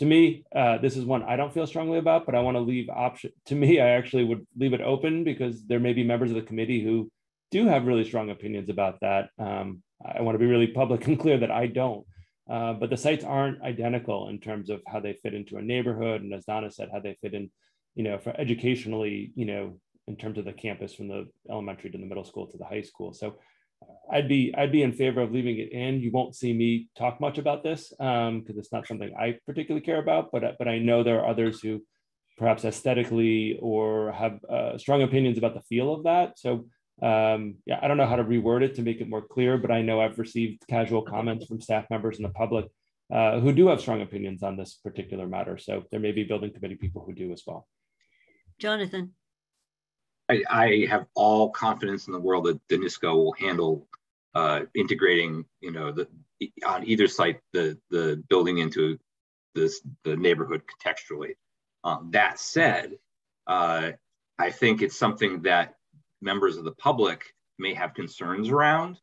Speaker 9: to me, uh, this is one I don't feel strongly about, but I want to leave option. To me, I actually would leave it open because there may be members of the committee who do have really strong opinions about that. Um, I want to be really public and clear that I don't. Uh, but the sites aren't identical in terms of how they fit into a neighborhood, and as Donna said, how they fit in you know, for educationally, you know, in terms of the campus from the elementary to the middle school to the high school. So I'd be I'd be in favor of leaving it in. You won't see me talk much about this because um, it's not something I particularly care about. But but I know there are others who perhaps aesthetically or have uh, strong opinions about the feel of that. So um, yeah, I don't know how to reword it to make it more clear, but I know I've received casual comments from staff members and the public uh, who do have strong opinions on this particular matter. So there may be building committee people who do as well.
Speaker 1: Jonathan.
Speaker 4: I, I have all confidence in the world that DiNisco will handle uh, integrating, you know, the on either site the the building into this the neighborhood contextually. Um, that said, uh, I think it's something that members of the public may have concerns around.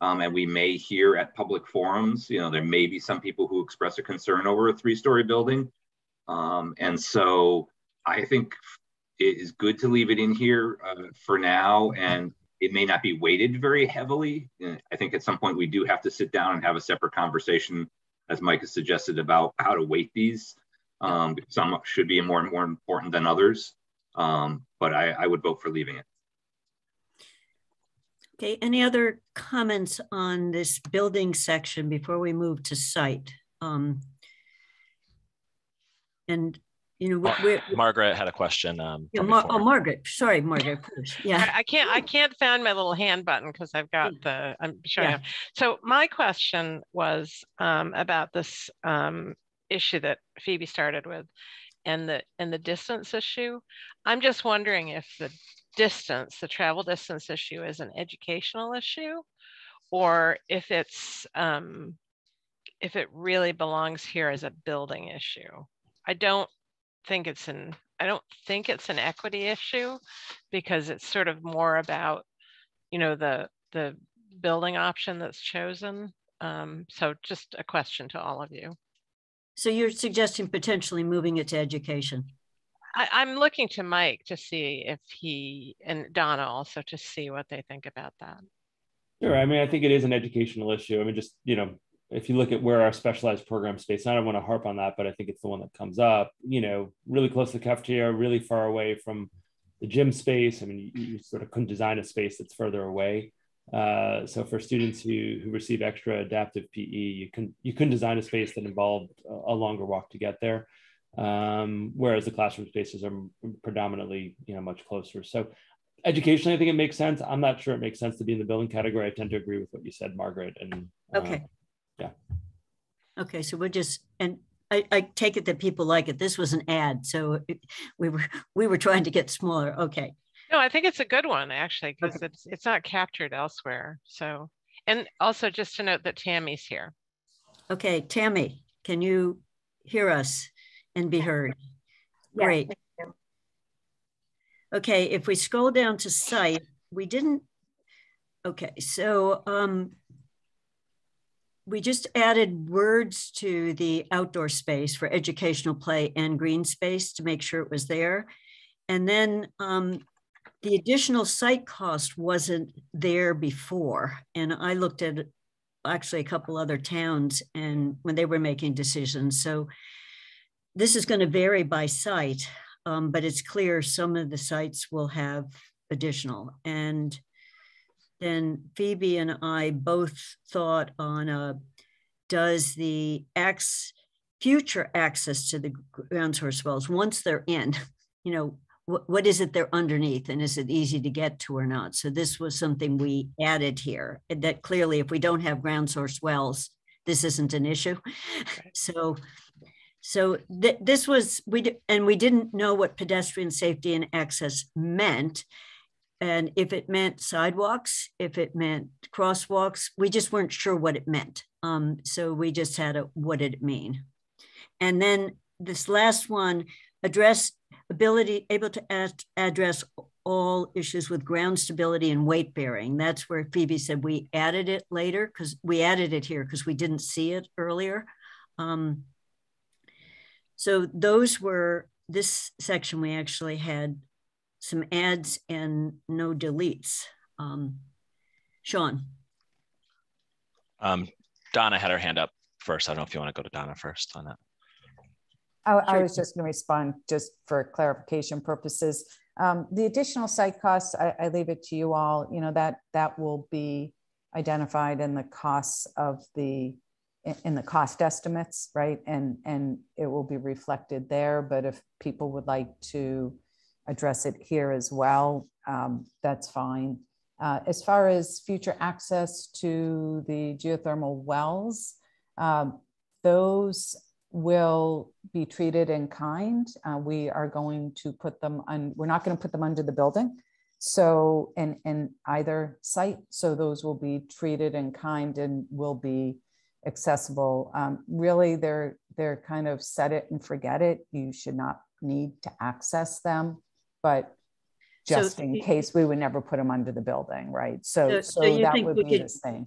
Speaker 4: Um, and we may hear at public forums, you know, there may be some people who express a concern over a three story building. Um, and so I think it is good to leave it in here uh, for now. And it may not be weighted very heavily. I think at some point we do have to sit down and have a separate conversation, as Mike has suggested, about how to weight these. Um, some should be more and more important than others. Um, but I, I would vote for leaving it.
Speaker 1: Okay, any other comments on this building section before we move to site? Um, and you know, we're,
Speaker 8: Margaret had a question. Um,
Speaker 1: yeah, Mar oh, Margaret, sorry, Margaret. Yeah,
Speaker 3: I, I, can't. I can't find my little hand button because I've got the. I'm showing. Yeah. So my question was um, about this um, issue that Phoebe started with, and the and the distance issue. I'm just wondering if the distance, the travel distance issue is an educational issue, or if it's um, if it really belongs here as a building issue. I don't think it's an I don't think it's an equity issue because it's sort of more about you know the the building option that's chosen. Um, so just a question to all of you.
Speaker 1: So you're suggesting potentially moving it to education?
Speaker 3: I, am looking to Mike to see if he and Donna also to see what they think about that.
Speaker 9: Sure. I mean, I think it is an educational issue. I mean, just, you know, if you look at where our specialized program space, I don't want to harp on that, but I think it's the one that comes up, you know, really close to the cafeteria, really far away from the gym space. I mean, you, you sort of couldn't design a space that's further away. Uh, so for students who, who receive extra adaptive PE, you can you couldn't design a space that involved a, longer walk to get there um, whereas the classroom spaces are predominantly you know much closer. So educationally, I think it makes sense. I'm not sure it makes sense to be in the building category. I tend to agree with what you said, Margaret. And
Speaker 1: uh, okay,
Speaker 9: yeah.
Speaker 1: Okay, so we're just and I, I, take it that people like it. This was an ad, so we were we were trying to get smaller. Okay.
Speaker 3: No, I think it's a good one actually because okay. it's it's not captured elsewhere. So and also just to note that Tammy's here.
Speaker 1: Okay, Tammy, can you hear us? and be heard. Yes, Great. Okay, if we scroll down to site, we didn't, okay, so um, we just added words to the outdoor space for educational play and green space to make sure it was there. And then um, the additional site cost wasn't there before. And I looked at actually a couple other towns and when they were making decisions. So this is going to vary by site, um, but it's clear some of the sites will have additional. And then Phoebe and I both thought on a, does the X future access to the ground source wells, once they're in, you know, what, what is it they're underneath and is it easy to get to or not? So this was something we added here that clearly if we don't have ground source wells, this isn't an issue. So so th- this was we d- and we didn't know what pedestrian safety and access meant, and if it meant sidewalks, if it meant crosswalks, we just weren't sure what it meant. Um, so we just had a what did it mean, and then this last one address ability able to ad- address all issues with ground stability and weight bearing. That's where Phoebe said we added it later because we added it here because we didn't see it earlier. Um, so those were this section. We actually had some adds and no deletes. Um, Sean.
Speaker 8: Um, Donna had her hand up first. I don't know if you want to go to Donna first on that.
Speaker 7: I, I was just going to respond just for clarification purposes. Um, the additional site costs, I, I leave it to you all, you know, that, that will be identified in the costs of the, in, in the cost estimates, right? And, and it will be reflected there, but if people would like to address it here as well, um, that's fine. Uh, as far as future access to the geothermal wells, um, those will be treated in kind. Uh, we are going to put them on, we're not going to put them under the building. So, in, in either site, so those will be treated in kind and will be accessible. Um, really, they're, they're kind of set it and forget it. You should not need to access them, but
Speaker 1: So
Speaker 7: just in
Speaker 1: you-
Speaker 7: case we would never put them under the building, right? So,
Speaker 1: So-
Speaker 7: so
Speaker 1: so you
Speaker 7: that
Speaker 1: think
Speaker 7: would
Speaker 1: we
Speaker 7: be
Speaker 1: could-
Speaker 7: the same.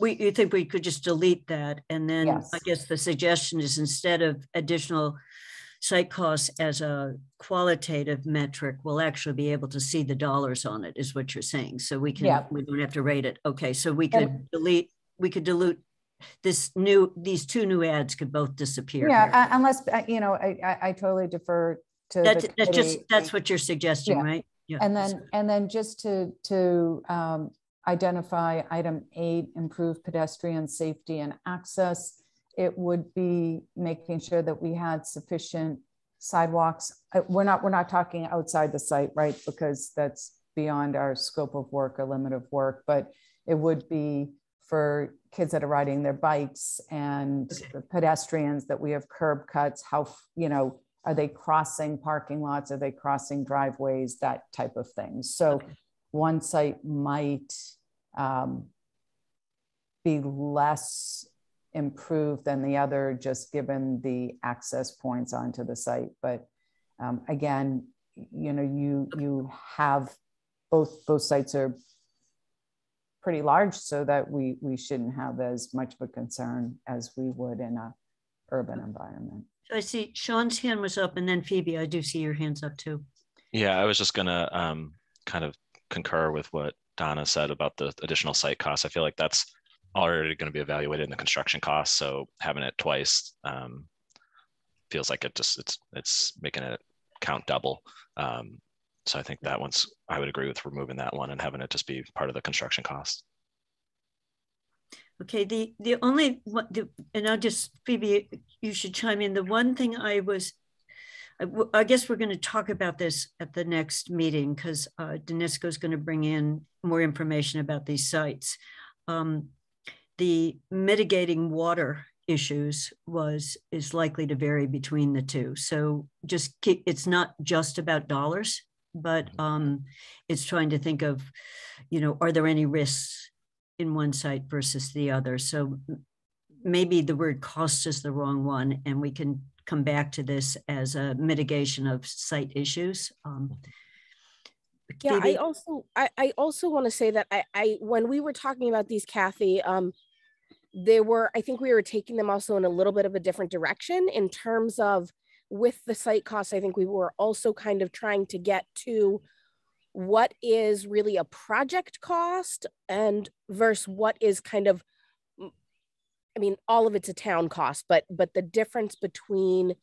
Speaker 1: We, you think we could just delete that? And then I guess the suggestion is instead of additional site costs as a qualitative metric, we'll actually be able to see the dollars on it, is what you're saying. So we can,
Speaker 7: Yeah.
Speaker 1: we don't have to rate it. Okay, so we
Speaker 7: And-
Speaker 1: could delete, we could dilute this new, these two new ads could both disappear.
Speaker 7: Yeah, uh, unless, uh, you know, I, I, I totally defer to.
Speaker 1: That's, that's just, that's what you're suggesting,
Speaker 7: Yeah.
Speaker 1: right? Yeah.
Speaker 7: And then, and then just to, to um, identify item eight, improve pedestrian safety and access. It would be making sure that we had sufficient sidewalks. Uh, We're not, we're not talking outside the site, right? Because that's beyond our scope of work or limit of work, but it would be for kids that are riding their bikes and
Speaker 1: Okay.
Speaker 7: the pedestrians that we have curb cuts, how, you know, are they crossing parking lots? Are they crossing driveways? That type of thing. So
Speaker 1: Okay.
Speaker 7: one site might um, be less improved than the other, just given the access points onto the site. But um, again, you know, you you have both both sites are pretty large, so that we we shouldn't have as much of a concern as we would in a urban environment.
Speaker 1: I see Sean's hand was up and then Phoebe, I do see your hands up too.
Speaker 8: Yeah, I was just gonna um, kind of concur with what Donna said about the additional site costs. I feel like that's already going to be evaluated in the construction costs. So having it twice um, feels like it just it's it's making it count double. Um, so I think that one's I would agree with removing that one and having it just be part of the construction cost.
Speaker 1: Okay, the, the only, one- the and I'll just, Phoebe, you should chime in. The one thing I was, I guess we're going to talk about this at the next meeting because uh, is going to bring in more information about these sites. Um, The mitigating water issues was, is likely to vary between the two. So just keep, it's not just about dollars, but um, it's trying to think of, you know, are there any risks in one site versus the other. So maybe the word cost is the wrong one, and we can come back to this as a mitigation of site issues. Um,
Speaker 5: Yeah, I also I, I also want to say that I, I when we were talking about these, Kathy, um, they were I think we were taking them also in a little bit of a different direction in terms of with the site costs. I think we were also kind of trying to get to what is really a project cost and versus what is kind of I mean, all of it's a town cost, but but the difference between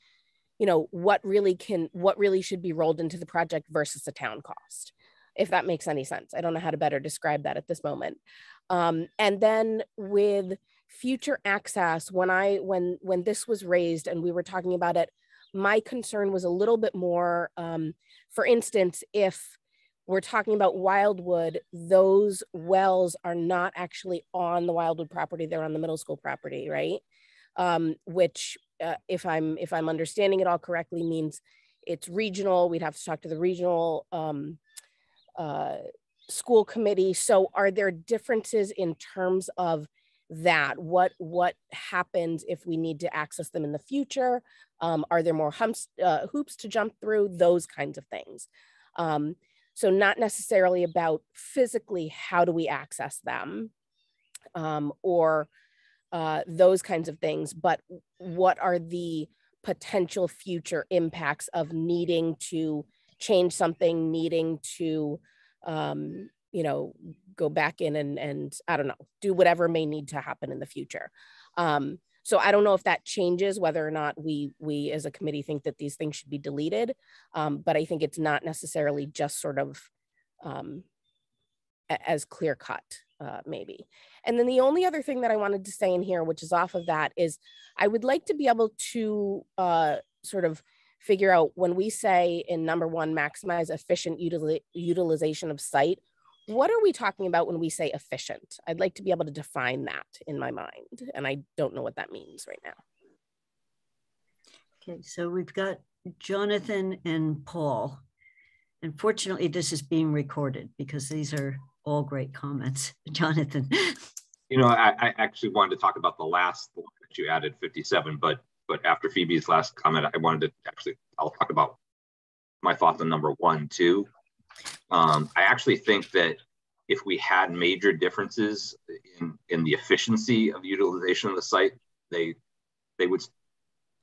Speaker 5: you know what really can what really should be rolled into the project versus a town cost if that makes any sense. I don't know how to better describe that at this moment. Um, and then with future access when i when when this was raised and we were talking about it my concern was a little bit more um, for instance if we're talking about wildwood those wells are not actually on the wildwood property they're on the middle school property right um, which uh, if I'm if I'm understanding it all correctly, means it's regional. We'd have to talk to the regional um, uh, school committee. So, are there differences in terms of that? What what happens if we need to access them in the future? Um, are there more humps, uh, hoops to jump through? Those kinds of things. Um, so, not necessarily about physically how do we access them, um, or uh, those kinds of things, but what are the potential future impacts of needing to change something, needing to, um, you know, go back in and, and I don't know, do whatever may need to happen in the future. Um, so I don't know if that changes whether or not we we as a committee think that these things should be deleted. Um, but I think it's not necessarily just sort of um, as clear cut, uh, maybe. And then the only other thing that I wanted to say in here, which is off of that, is I would like to be able to uh, sort of figure out when we say in number one, maximize efficient util utilization of site, what are we talking about when we say efficient? I'd like to be able to define that in my mind, and I don't know what that means right now.
Speaker 1: Okay, so we've got Jonathan and Paul. Unfortunately, this is being recorded because these are all great comments. Jonathan.
Speaker 4: You know, I, I actually wanted to talk about the last one that you added, 57, but but after Phoebe's last comment, I wanted to actually, I'll talk about my thoughts on number one, too. Um, I actually think that if we had major differences in, in the efficiency of utilization of the site, they they would,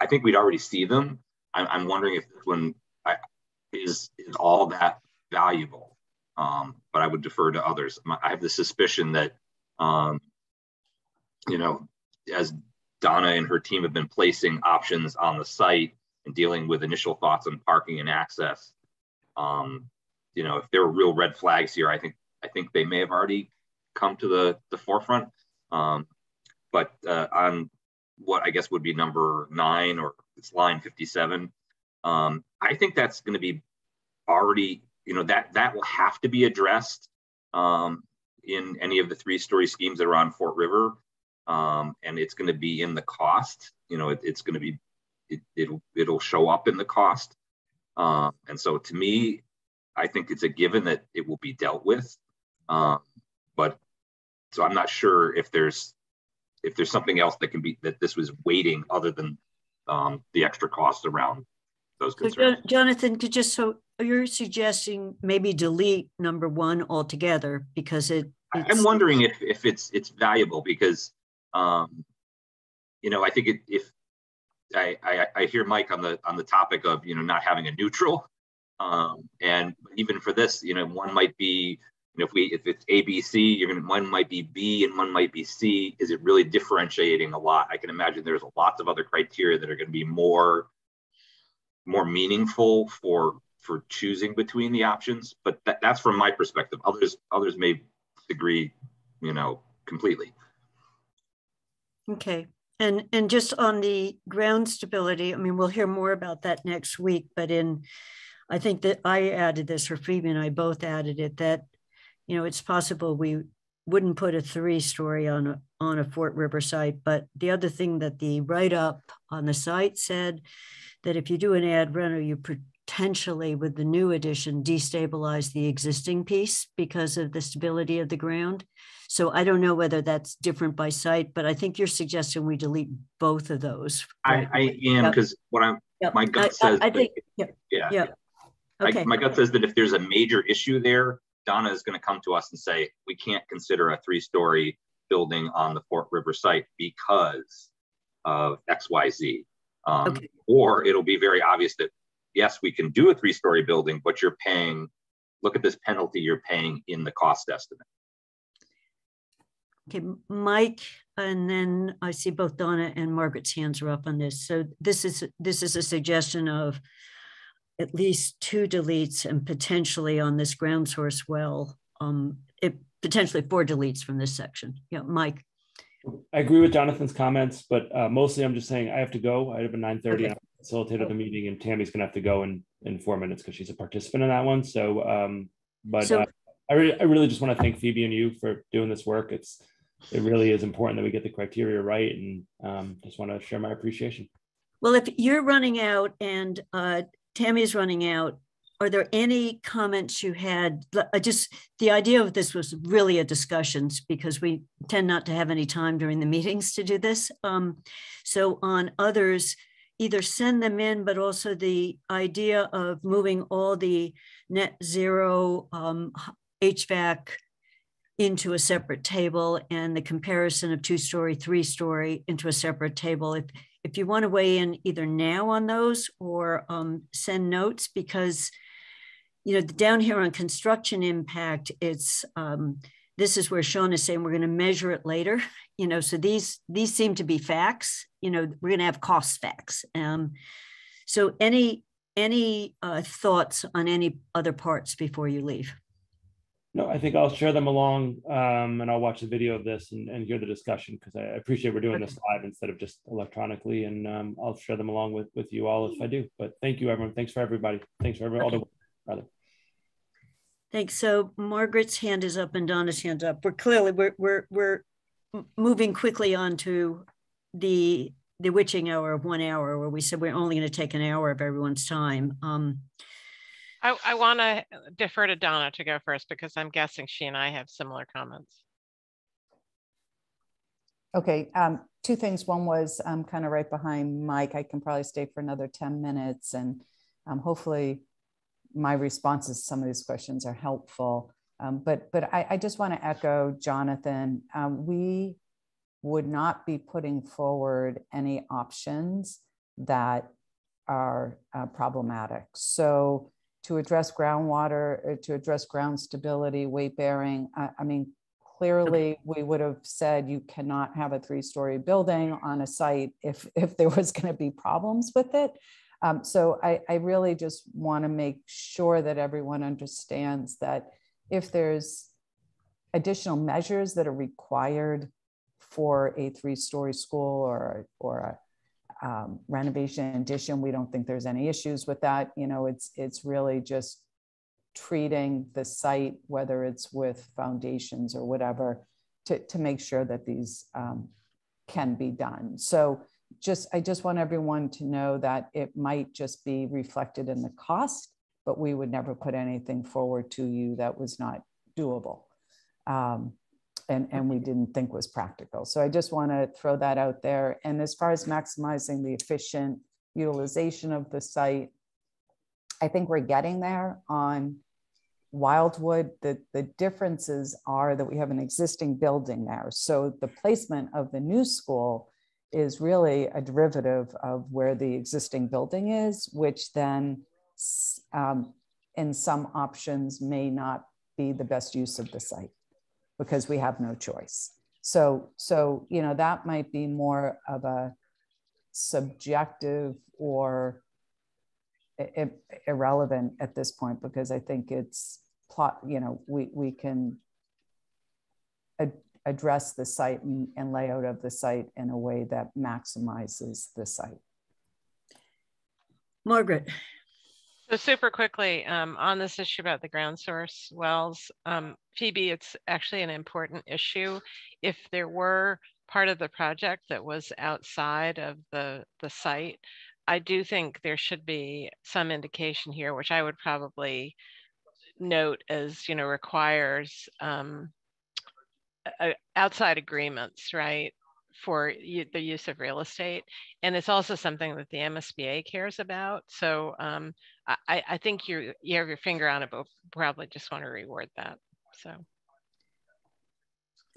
Speaker 4: I think we'd already see them. I'm, I'm wondering if this one I, is, is all that valuable. Um, but I would defer to others. I have the suspicion that, um, you know, as Donna and her team have been placing options on the site and dealing with initial thoughts on parking and access, um, you know, if there were real red flags here, I think I think they may have already come to the the forefront. Um, but uh, on what I guess would be number nine or it's line 57, um, I think that's going to be already, you know, that that will have to be addressed um, in any of the three story schemes that are on Fort River. Um, and it's going to be in the cost, you know, it, it's going to be, it, it'll, it'll show up in the cost. Um, and so to me, I think it's a given that it will be dealt with. Um, but so I'm not sure if there's if there's something else that can be that this was waiting other than um, the extra cost around those concerns.
Speaker 1: So, Jonathan, could just so you're suggesting maybe delete number one altogether because it.
Speaker 4: I'm wondering if if it's it's valuable because um, you know I think it, if I, I I hear Mike on the on the topic of you know not having a neutral um, and even for this, you know, one might be, you know, if we if it's A, B, C, you're gonna one might be B and one might be C. Is it really differentiating a lot? I can imagine there's lots of other criteria that are going to be more more meaningful for for choosing between the options. But that, that's from my perspective. Others others may agree, you know, completely.
Speaker 1: Okay. And and just on the ground stability, I mean, we'll hear more about that next week, but in I think that I added this, or Phoebe and I both added it, that, you know, it's possible we wouldn't put a three story on a, on a Fort River site. But the other thing that the write up on the site said that if you do an ad renter, you potentially, with the new addition, destabilize the existing piece because of the stability of the ground. So I don't know whether that's different by site, but I think you're suggesting we delete both of those.
Speaker 4: Right? I, I am because yep. what I'm yep. my gut I, says.
Speaker 1: I, I think yeah,
Speaker 4: yeah.
Speaker 1: yeah.
Speaker 4: Okay. I, my gut says that if there's a major issue there, Donna is going to come to us and say, we can't consider a three story building on the Fort River site because of XYZ. Um, okay. Or it'll be very obvious that, yes, we can do a three story building, but you're paying, look at this penalty you're paying in the cost estimate.
Speaker 1: Okay, Mike, and then I see both Donna and Margaret's hands are up on this. So this is this is a suggestion of at least two deletes and potentially on this ground source well, um, it potentially four deletes from this section. Yeah, Mike.
Speaker 9: I agree with Jonathan's comments, but uh, mostly I'm just saying I have to go. I have a 9:30 okay. facilitated the meeting, and Tammy's gonna have to go in in four minutes because she's a participant in that one. So, um, but so, uh, I, re- I really just want to thank Phoebe and you for doing this work. It's it really is important that we get the criteria right, and um, just want to share my appreciation.
Speaker 1: Well, if you're running out and uh, Tammy's running out. Are there any comments you had? I just, the idea of this was really a discussions because we tend not to have any time during the meetings to do this. Um, so on others, either send them in, but also the idea of moving all the net zero um, HVAC into a separate table and the comparison of two story, three story into a separate table. If, if you want to weigh in either now on those or um, send notes, because you know down here on construction impact, it's um, this is where Sean is saying we're going to measure it later. You know, so these these seem to be facts. You know, we're going to have cost facts. Um, so any any uh, thoughts on any other parts before you leave?
Speaker 9: No, I think I'll share them along um, and I'll watch the video of this and, and hear the discussion because I appreciate we're doing this live instead of just electronically. And um, I'll share them along with, with you all if I do. But thank you, everyone. Thanks for everybody. Thanks for everybody. All the rather.
Speaker 1: Thanks. So Margaret's hand is up and Donna's hand up. We're clearly we're we're we're moving quickly on to the the witching hour of one hour where we said we're only going to take an hour of everyone's time. Um,
Speaker 3: I, I want to defer to Donna to go first because I'm guessing she and I have similar comments.
Speaker 7: Okay, um, two things. One was um, kind of right behind Mike. I can probably stay for another 10 minutes and um, hopefully my responses to some of these questions are helpful. Um, but but I, I just want to echo Jonathan. Um, we would not be putting forward any options that are uh, problematic. So to address groundwater, uh, to address ground stability, weight bearing, I, I mean, clearly we would have said you cannot have a three-story building on a site if, if there was going to be problems with it. Um, so I, I really just want to make sure that everyone understands that if there's additional measures that are required for a three-story school or or a um, renovation addition. We don't think there's any issues with that. You know, it's it's really just treating the site, whether it's with foundations or whatever, to, to make sure that these um, can be done. So just I just want everyone to know that it might just be reflected in the cost, but we would never put anything forward to you that was not doable. Um, and, and we didn't think was practical. So I just want to throw that out there. And as far as maximizing the efficient utilization of the site, I think we're getting there on Wildwood. The, the differences are that we have an existing building there. So the placement of the new school is really a derivative of where the existing building is, which then um, in some options may not be the best use of the site because we have no choice. So, so you know, that might be more of a subjective or irrelevant at this point because I think it's plot. You know, we we can ad address the site and, and layout of the site in a way that maximizes the site.
Speaker 1: Margaret.
Speaker 3: So super quickly um, on this issue about the ground source wells, um, Phoebe, it's actually an important issue. If there were part of the project that was outside of the, the site, I do think there should be some indication here, which I would probably note as, you know, requires um, outside agreements, right? for the use of real estate. And it's also something that the MSBA cares about. So um, I, I think you you have your finger on it, but probably just want to reward that. So.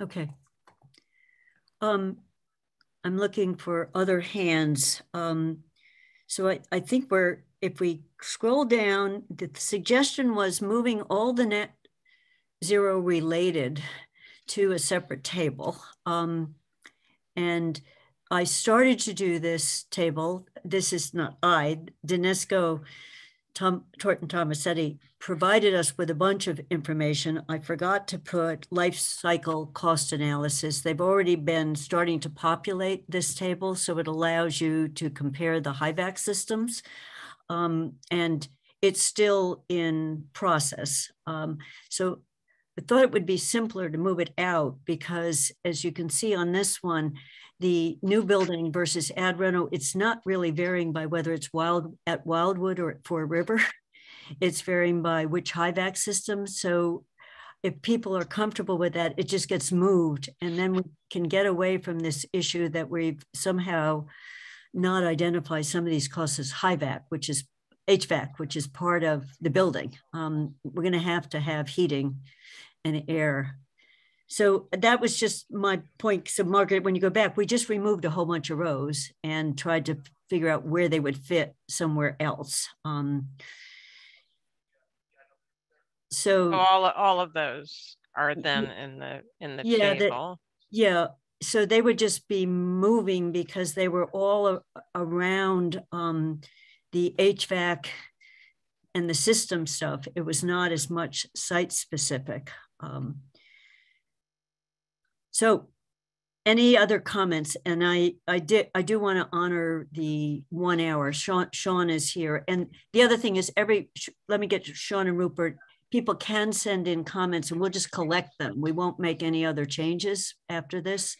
Speaker 1: Okay. Um, I'm looking for other hands. Um, so I, I think we're, if we scroll down, the suggestion was moving all the net zero related to a separate table. Um, and I started to do this table. This is not I, DiNisco Tom Thornton Tomasetti provided us with a bunch of information. I forgot to put life cycle cost analysis. They've already been starting to populate this table, so it allows you to compare the HVAC systems. Um, and it's still in process. Um, so I thought it would be simpler to move it out because as you can see on this one, the new building versus ad reno, it's not really varying by whether it's wild at Wildwood or at Fort River. It's varying by which HVAC system. So if people are comfortable with that, it just gets moved. And then we can get away from this issue that we've somehow not identified some of these costs as HVAC, which is HVAC, which is part of the building. Um, we're going to have to have heating and air. So that was just my point. So Margaret, when you go back, we just removed a whole bunch of rows and tried to figure out where they would fit somewhere else. Um, so
Speaker 3: all all of those are then in the in the
Speaker 1: Yeah, that-
Speaker 3: table.
Speaker 1: Yeah, so they would just be moving because they were all around um, the HVAC and the system stuff. It was not as much site specific. Um, so any other comments? And I, I did, I do want to honor the one hour. Sean, Sean is here. And the other thing is every, let me get Sean and Rupert. People can send in comments and we'll just collect them. We won't make any other changes after this.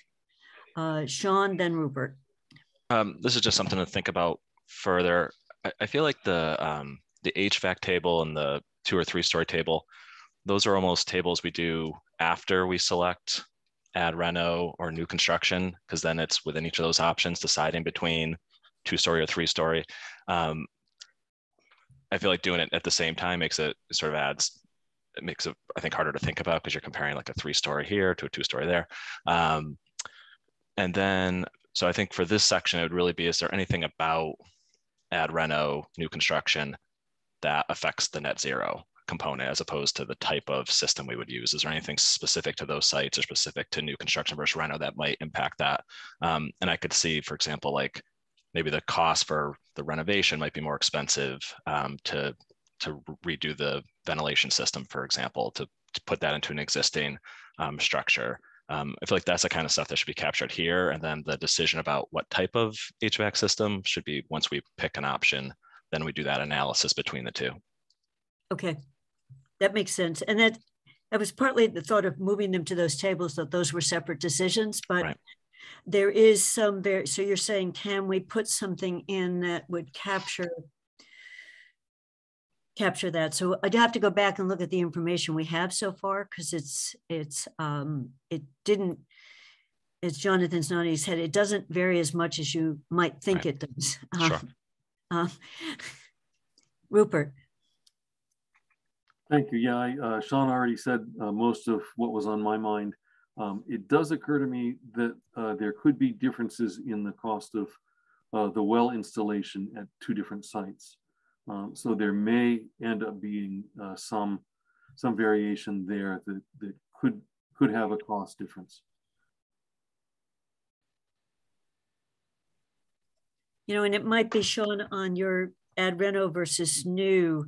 Speaker 1: Uh, Sean, then Rupert.
Speaker 8: Um, this is just something to think about further. I, feel like the um, the HVAC table and the two or three story table, those are almost tables we do after we select add reno or new construction, because then it's within each of those options deciding between two story or three story. Um, I feel like doing it at the same time makes it, it sort of adds it makes it I think harder to think about because you're comparing like a three story here to a two story there. Um, and then so I think for this section it would really be is there anything about add reno new construction that affects the net zero component as opposed to the type of system we would use? Is there anything specific to those sites or specific to new construction versus reno that might impact that? Um, and I could see, for example, like maybe the cost for the renovation might be more expensive um, to to redo the ventilation system, for example, to, to put that into an existing um, structure. Um, I feel like that's the kind of stuff that should be captured here. And then the decision about what type of HVAC system should be once we pick an option, then we do that analysis between the two.
Speaker 1: Okay, that makes sense. And that, that was partly the thought of moving them to those tables, that those were separate decisions, but
Speaker 8: Right.
Speaker 1: there is some very, so you're saying, can we put something in that would capture capture that? So I'd have to go back and look at the information we have so far, because it's, it's, um, it didn't, as Jonathan's nodding his head, it doesn't vary as much as you might think
Speaker 8: Right.
Speaker 1: it does.
Speaker 8: Sure.
Speaker 1: Um, uh, Rupert,
Speaker 2: Thank you. Yeah, I, uh, Sean already said uh, most of what was on my mind. Um, it does occur to me that uh, there could be differences in the cost of uh, the well installation at two different sites. Um, so there may end up being uh, some some variation there that, that could could have a cost difference.
Speaker 1: You know, and it might be shown on your ad reno versus new.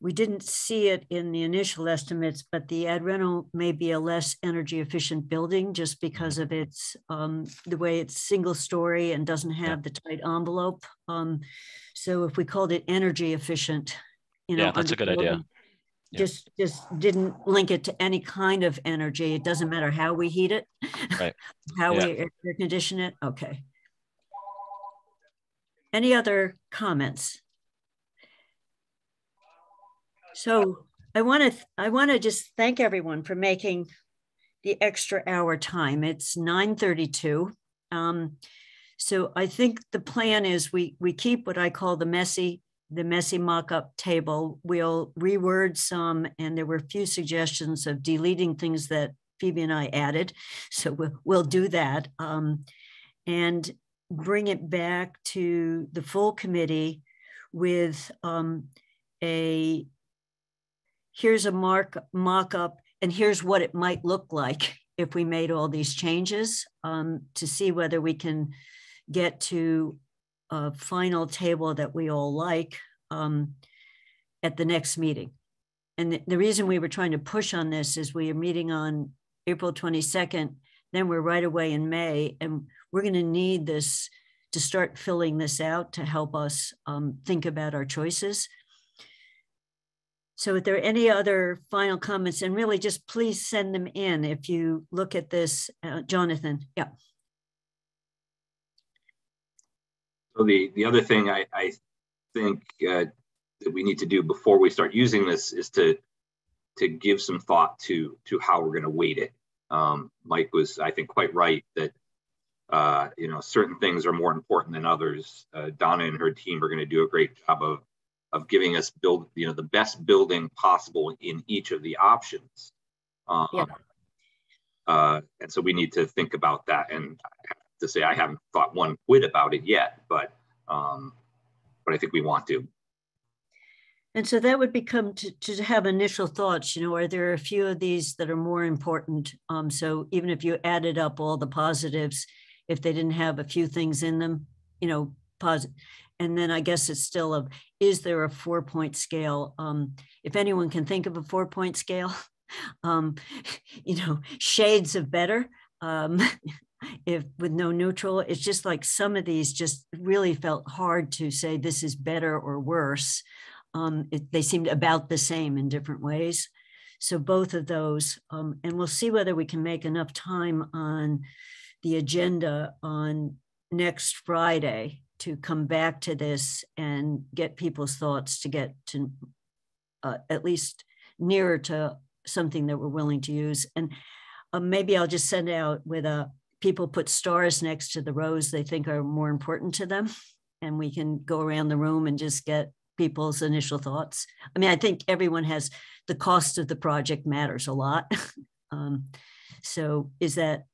Speaker 1: We didn't see it in the initial estimates, but the ad reno may be a less energy efficient building just because of its, um, the way it's single story and doesn't have the tight envelope. Um, so if we called it energy efficient, you know.
Speaker 8: Yeah, that's a good idea. Yeah.
Speaker 1: Just, just didn't link it to any kind of energy. It doesn't matter how we heat it.
Speaker 8: Right.
Speaker 1: How
Speaker 8: Yeah.
Speaker 1: we air condition it. Okay. Any other comments? So I want to, I want to just thank everyone for making the extra hour time. It's nine thirty-two. Um, so I think the plan is we, we keep what I call the messy, the messy mock-up table. We'll reword some, and there were a few suggestions of deleting things that Phoebe and I added. So we'll, we'll do that. Um, and bring it back to the full committee with um, a here's a mark mock-up and here's what it might look like if we made all these changes um, to see whether we can get to a final table that we all like um, at the next meeting. And the, the reason we were trying to push on this is we are meeting on April 22nd, then we're right away in May, and we're going to need this to start filling this out to help us um, think about our choices. So if there are any other final comments, and really just please send them in if you look at this, uh, Jonathan. Yeah.
Speaker 4: So the, the other thing I, I think uh, that we need to do before we start using this is to, to give some thought to, to how we're going to weight it. Um, Mike was, I think, quite right that, uh, you know, certain things are more important than others. Uh, Donna and her team are going to do a great job of, of giving us build, you know, the best building possible in each of the options. Um,
Speaker 5: Yeah.
Speaker 4: uh, and so we need to think about that. And to say, I haven't thought one whit about it yet, but, um, but I think we want to.
Speaker 1: And so that would become to, to have initial thoughts, you know, are there a few of these that are more important? Um, so even if you added up all the positives, if they didn't have a few things in them, you know, positive. And then I guess it's still of, is there a four point scale? Um, if anyone can think of a four point scale, um, you know, shades of better. Um, if with no neutral, it's just like some of these just really felt hard to say this is better or worse. Um, it, they seemed about the same in different ways. So both of those, um, and we'll see whether we can make enough time on the agenda on next Friday to come back to this and get people's thoughts to get to uh, at least nearer to something that we're willing to use. And uh, maybe I'll just send out with a people put stars next to the rows they think are more important to them. And we can go around the room and just get people's initial thoughts. I mean, I think everyone has the cost of the project matters a lot. um, so is that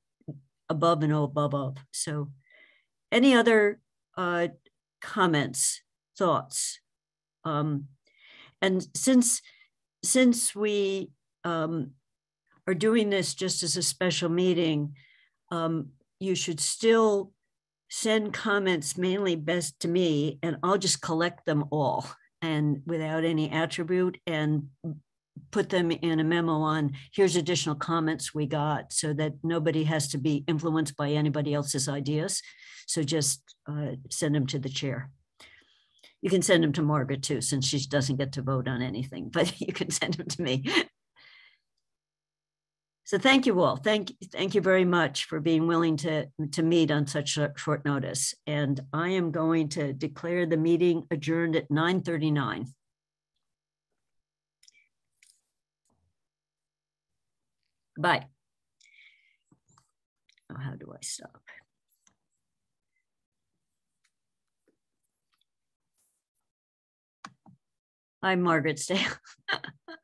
Speaker 1: above and above above? So any other uh, comments, thoughts? Um, and since since we um, are doing this just as a special meeting, um, you should still send comments mainly best to me, and I'll just collect them all and without any attribute and put them in a memo on here's additional comments we got so that nobody has to be influenced by anybody else's ideas. So just uh, send them to the chair. You can send them to Margaret too, since she doesn't get to vote on anything, but you can send them to me. So thank you all. Thank, thank you very much for being willing to, to meet on such short notice. And I am going to declare the meeting adjourned at 9.39. Bye. Oh, how do I stop? I'm Margaret Stale.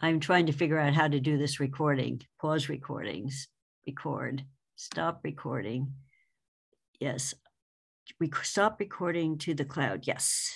Speaker 1: I'm trying to figure out how to do this recording. Pause recordings, record, stop recording. Yes, we stop recording to the cloud. Yes.